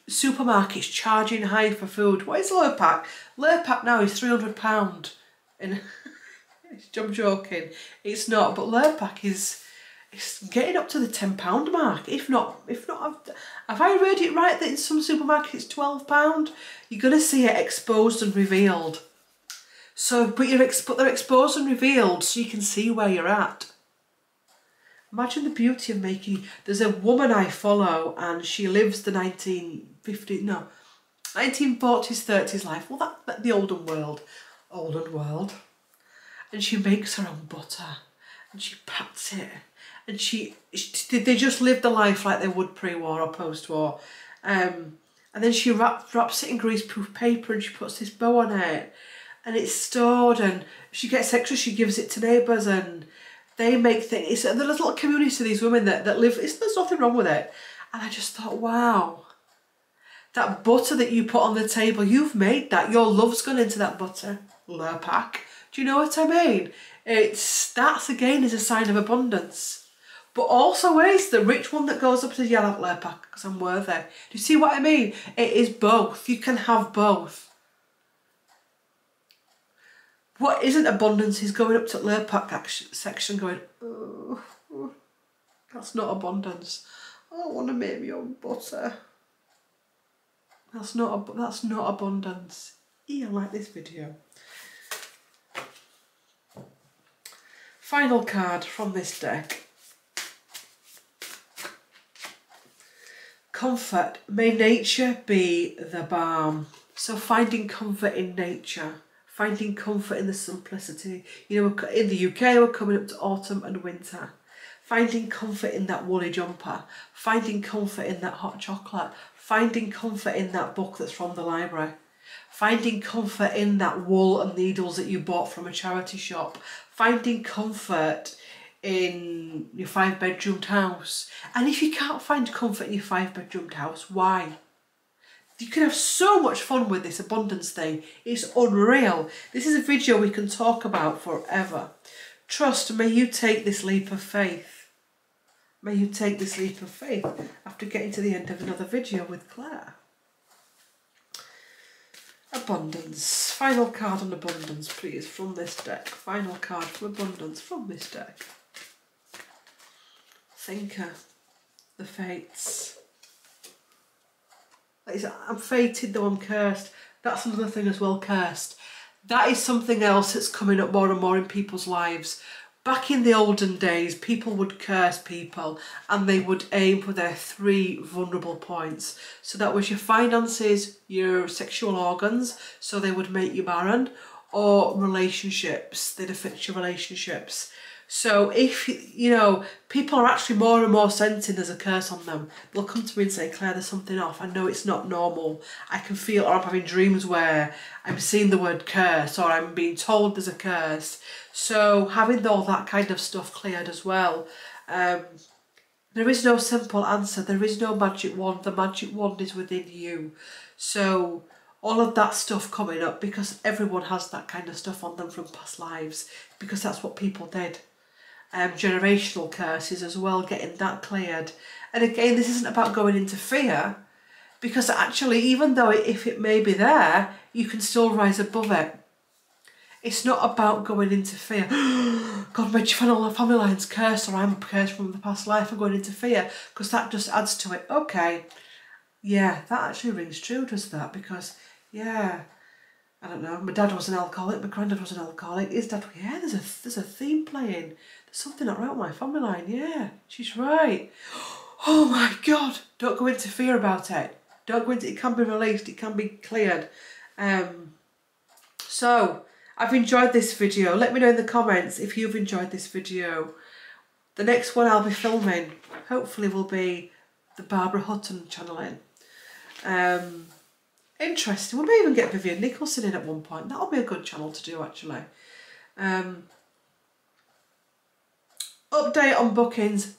Supermarkets charging high for food. What is Lurpak? Lurpak now is £300. And I'm joking. It's not, but Lurpak is it's getting up to the ten pound mark. If not, if not, have, have I read it right that in some supermarkets it's twelve pound? You're gonna see it exposed and revealed. So, but you're ex but they're exposed and revealed so you can see where you're at. Imagine the beauty of making. There's a woman I follow and she lives the 1950s, no, 1940s, 30s life. Well, that, the olden world, olden world. And she makes her own butter and she pats it and she, she they just live the life like they would pre-war or post-war. Um, and then she wrap, wraps it in greaseproof paper and she puts this bow on it and it's stored and she gets extra she gives it to neighbours and they make things it's a little community these women that, that live it's, there's nothing wrong with it and I just thought wow that butter that you put on the table you've made that your love's gone into that butter Lurpak do you know what I mean it's that's again is a sign of abundance but also is the rich one that goes up to the yellow Lurpak because I'm worthy. Do you see what I mean? It is both. You can have both. What isn't abundance is going up to Lurpak section going, oh, that's not abundance. I don't want to make my own butter. That's not that's not abundance. Yeah, like this video. Final card from this deck. Comfort. May nature be the balm. So finding comfort in nature, finding comfort in the simplicity. You know, in the UK, we're coming up to autumn and winter. Finding comfort in that woolly jumper, finding comfort in that hot chocolate, finding comfort in that book that's from the library, finding comfort in that wool and needles that you bought from a charity shop, finding comfort in your five bedroomed house. And if you can't find comfort in your five bedroomed house, why? You can have so much fun with this abundance thing. It's unreal. This is a video we can talk about forever. Trust, may you take this leap of faith. May you take this leap of faith after getting to the end of another video with Claire. Abundance. Final card on abundance, please, from this deck. Final card from abundance from this deck thinker, the fates. I'm fated though I'm cursed. That's another thing as well, cursed. That is something else that's coming up more and more in people's lives. Back in the olden days, people would curse people and they would aim for their three vulnerable points. So that was your finances, your sexual organs, so they would make you barren, or relationships, they'd affect your relationships. So if, you know, people are actually more and more sensing there's a curse on them, they'll come to me and say, Claire, there's something off. I know it's not normal. I can feel, or I'm having dreams where I'm seeing the word curse, or I'm being told there's a curse. So having all that kind of stuff cleared as well. Um, there is no simple answer. There is no magic wand. The magic wand is within you. So all of that stuff coming up because everyone has that kind of stuff on them from past lives because that's what people did um, generational curses as well, getting that cleared. And again, this isn't about going into fear, because actually, even though if it may be there, you can still rise above it. It's not about going into fear. God, my family line's cursed, or I'm cursed from the past life, I'm going into fear, because that just adds to it. Okay, yeah, that actually rings true, does that? Because, yeah, I don't know. My dad was an alcoholic. My granddad was an alcoholic. His dad, yeah. There's a there's a theme playing. Something not right with my family line. Yeah, she's right. Oh my God! Don't go into fear about it. Don't go into. It can be released. It can be cleared. Um. So I've enjoyed this video. Let me know in the comments if you've enjoyed this video. The next one I'll be filming, hopefully, will be the Barbara Hutton channeling. Um, interesting. We may even get Vivian Nicholson in at one point. That'll be a good channel to do actually. Um, update on bookings.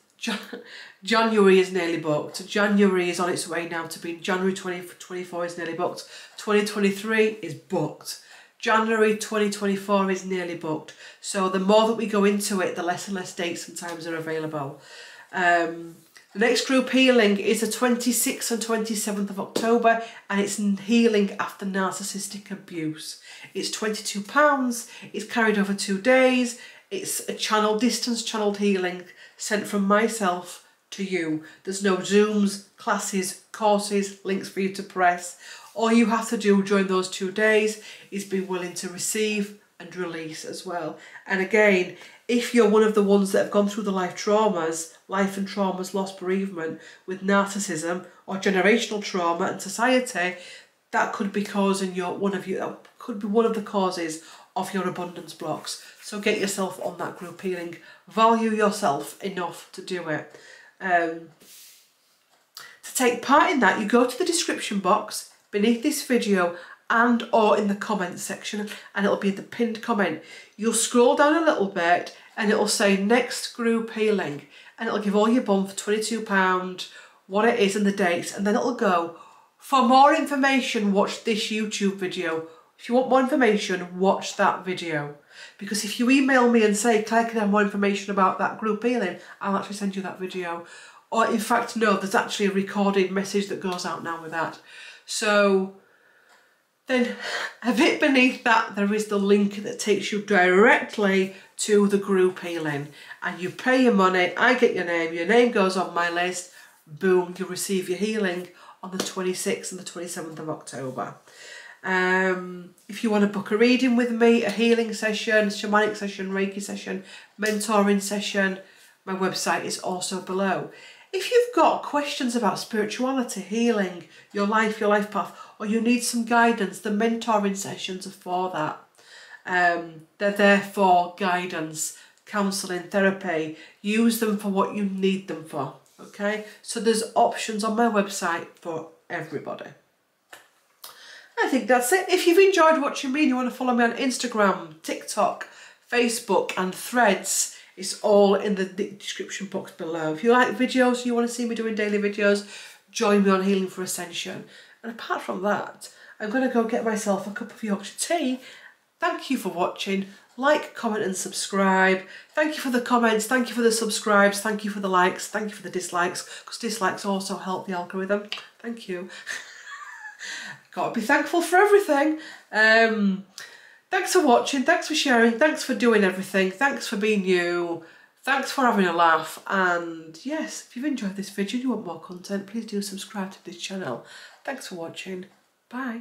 January is nearly booked. January is on its way now to being January 2024 is nearly booked. 2023 is booked. January 2024 is nearly booked. So the more that we go into it, the less and less dates and times are available. Um, the next group healing is the 26th and 27th of October and it's healing after narcissistic abuse. It's £22, it's carried over two days, it's a channel, distance channeled healing sent from myself to you. There's no Zooms, classes, courses, links for you to press. All you have to do during those two days is be willing to receive and release as well. And again, if you're one of the ones that have gone through the life traumas, life and traumas, loss, bereavement with narcissism or generational trauma and society, that could be causing your one of you that could be one of the causes of your abundance blocks. So get yourself on that group healing. Value yourself enough to do it. Um, to take part in that, you go to the description box beneath this video and or in the comments section and it'll be the pinned comment. You'll scroll down a little bit and it'll say next group healing and it'll give all your bum for £22, what it is and the dates and then it'll go for more information watch this YouTube video. If you want more information watch that video because if you email me and say Claire can I have more information about that group healing I'll actually send you that video or in fact no there's actually a recorded message that goes out now with that. So then a bit beneath that there is the link that takes you directly to the group healing and you pay your money, I get your name, your name goes on my list, boom, you receive your healing on the 26th and the 27th of October. Um, if you want to book a reading with me, a healing session, shamanic session, Reiki session, mentoring session, my website is also below. If you've got questions about spirituality, healing, your life, your life path, or you need some guidance, the mentoring sessions are for that. Um, they're there for guidance, counselling, therapy. Use them for what you need them for. Okay, so there's options on my website for everybody. I think that's it. If you've enjoyed watching me and you want to follow me on Instagram, TikTok, Facebook and Threads, it's all in the description box below. If you like videos, you want to see me doing daily videos, join me on Healing for Ascension. And apart from that, I'm going to go get myself a cup of Yorkshire tea. Thank you for watching. Like, comment and subscribe. Thank you for the comments. Thank you for the subscribes. Thank you for the likes. Thank you for the dislikes because dislikes also help the algorithm. Thank you. Got to be thankful for everything. Um, Thanks for watching, thanks for sharing, thanks for doing everything, thanks for being you, thanks for having a laugh and yes, if you've enjoyed this video and you want more content, please do subscribe to this channel. Thanks for watching, bye.